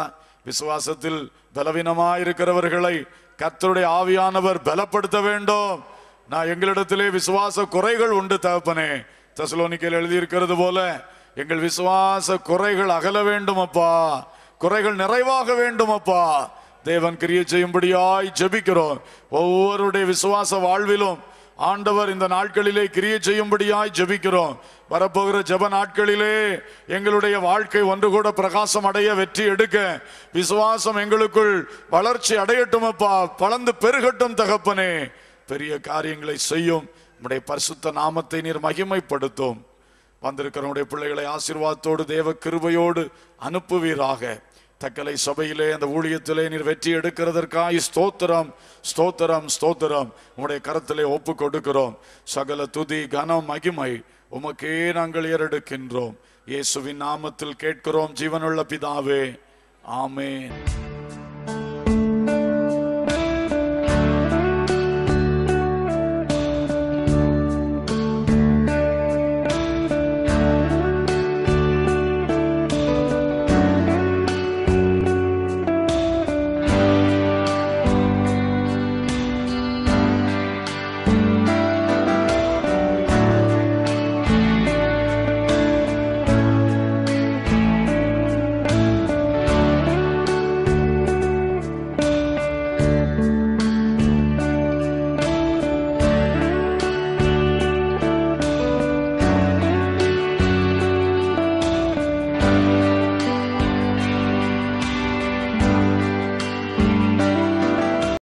A: விசுவாசத்தில் பலவீனமாயிருக்கிறவர்களை கத்தருடைய ஆவியானவர் பலப்படுத்த வேண்டும். நான் எங்களிடத்திலே விசுவாச குறைகள் உண்டு தகப்பனே. தசலோனிக்கையில் எழுதியிருக்கிறது போல எங்கள் விசுவாச குறைகள் அகல வேண்டும் அப்பா. குறைகள் நிறைவாக வேண்டும் அப்பா. தேவன் கிரியை செய்யும்படியாய் ஜெபிக்கிறோம். ஒவ்வொருடைய விசுவாச வாழ்விலும் ஆண்டவர் இந்த நாட்களிலே கிரியை செய்யும்படியாய் ஜெபிக்கிறோம். வரப்போகிற ஜெப நாட்களிலே எங்களுடைய வாழ்க்கை ஒன்று கூட பிரகாசம் அடைய வெற்றி எடுக்க விசுவாசம் எங்களுக்குள் வளர்ச்சி அடையட்டும் அப்பா. பலந்து பெருகட்டும் தகப்பனே. பெரிய காரியங்களை செய்யும். உடைய பரிசுத்த நாமத்தை நீர் மகிமைப்படுத்தும். வந்திருக்கிறவுடைய பிள்ளைகளை ஆசீர்வாதத்தோடு தேவ கிருபையோடு அனுப்புவீராக. தக்கலை சபையிலே அந்த ஊழியத்திலே நீர் வெற்றி எடுக்கிறதற்காய் ஸ்தோத்திரம் ஸ்தோத்திரம் ஸ்தோத்திரம். உங்களுடைய கரத்திலே ஒப்பு கொடுக்கிறோம். சகல துதி கனம் மகிமை உமக்கே நாங்கள் ஏறெடுக்கின்றோம். இயேசுவின் நாமத்தில் கேட்கிறோம் ஜீவனுள்ள பிதாவே. ஆமேன்.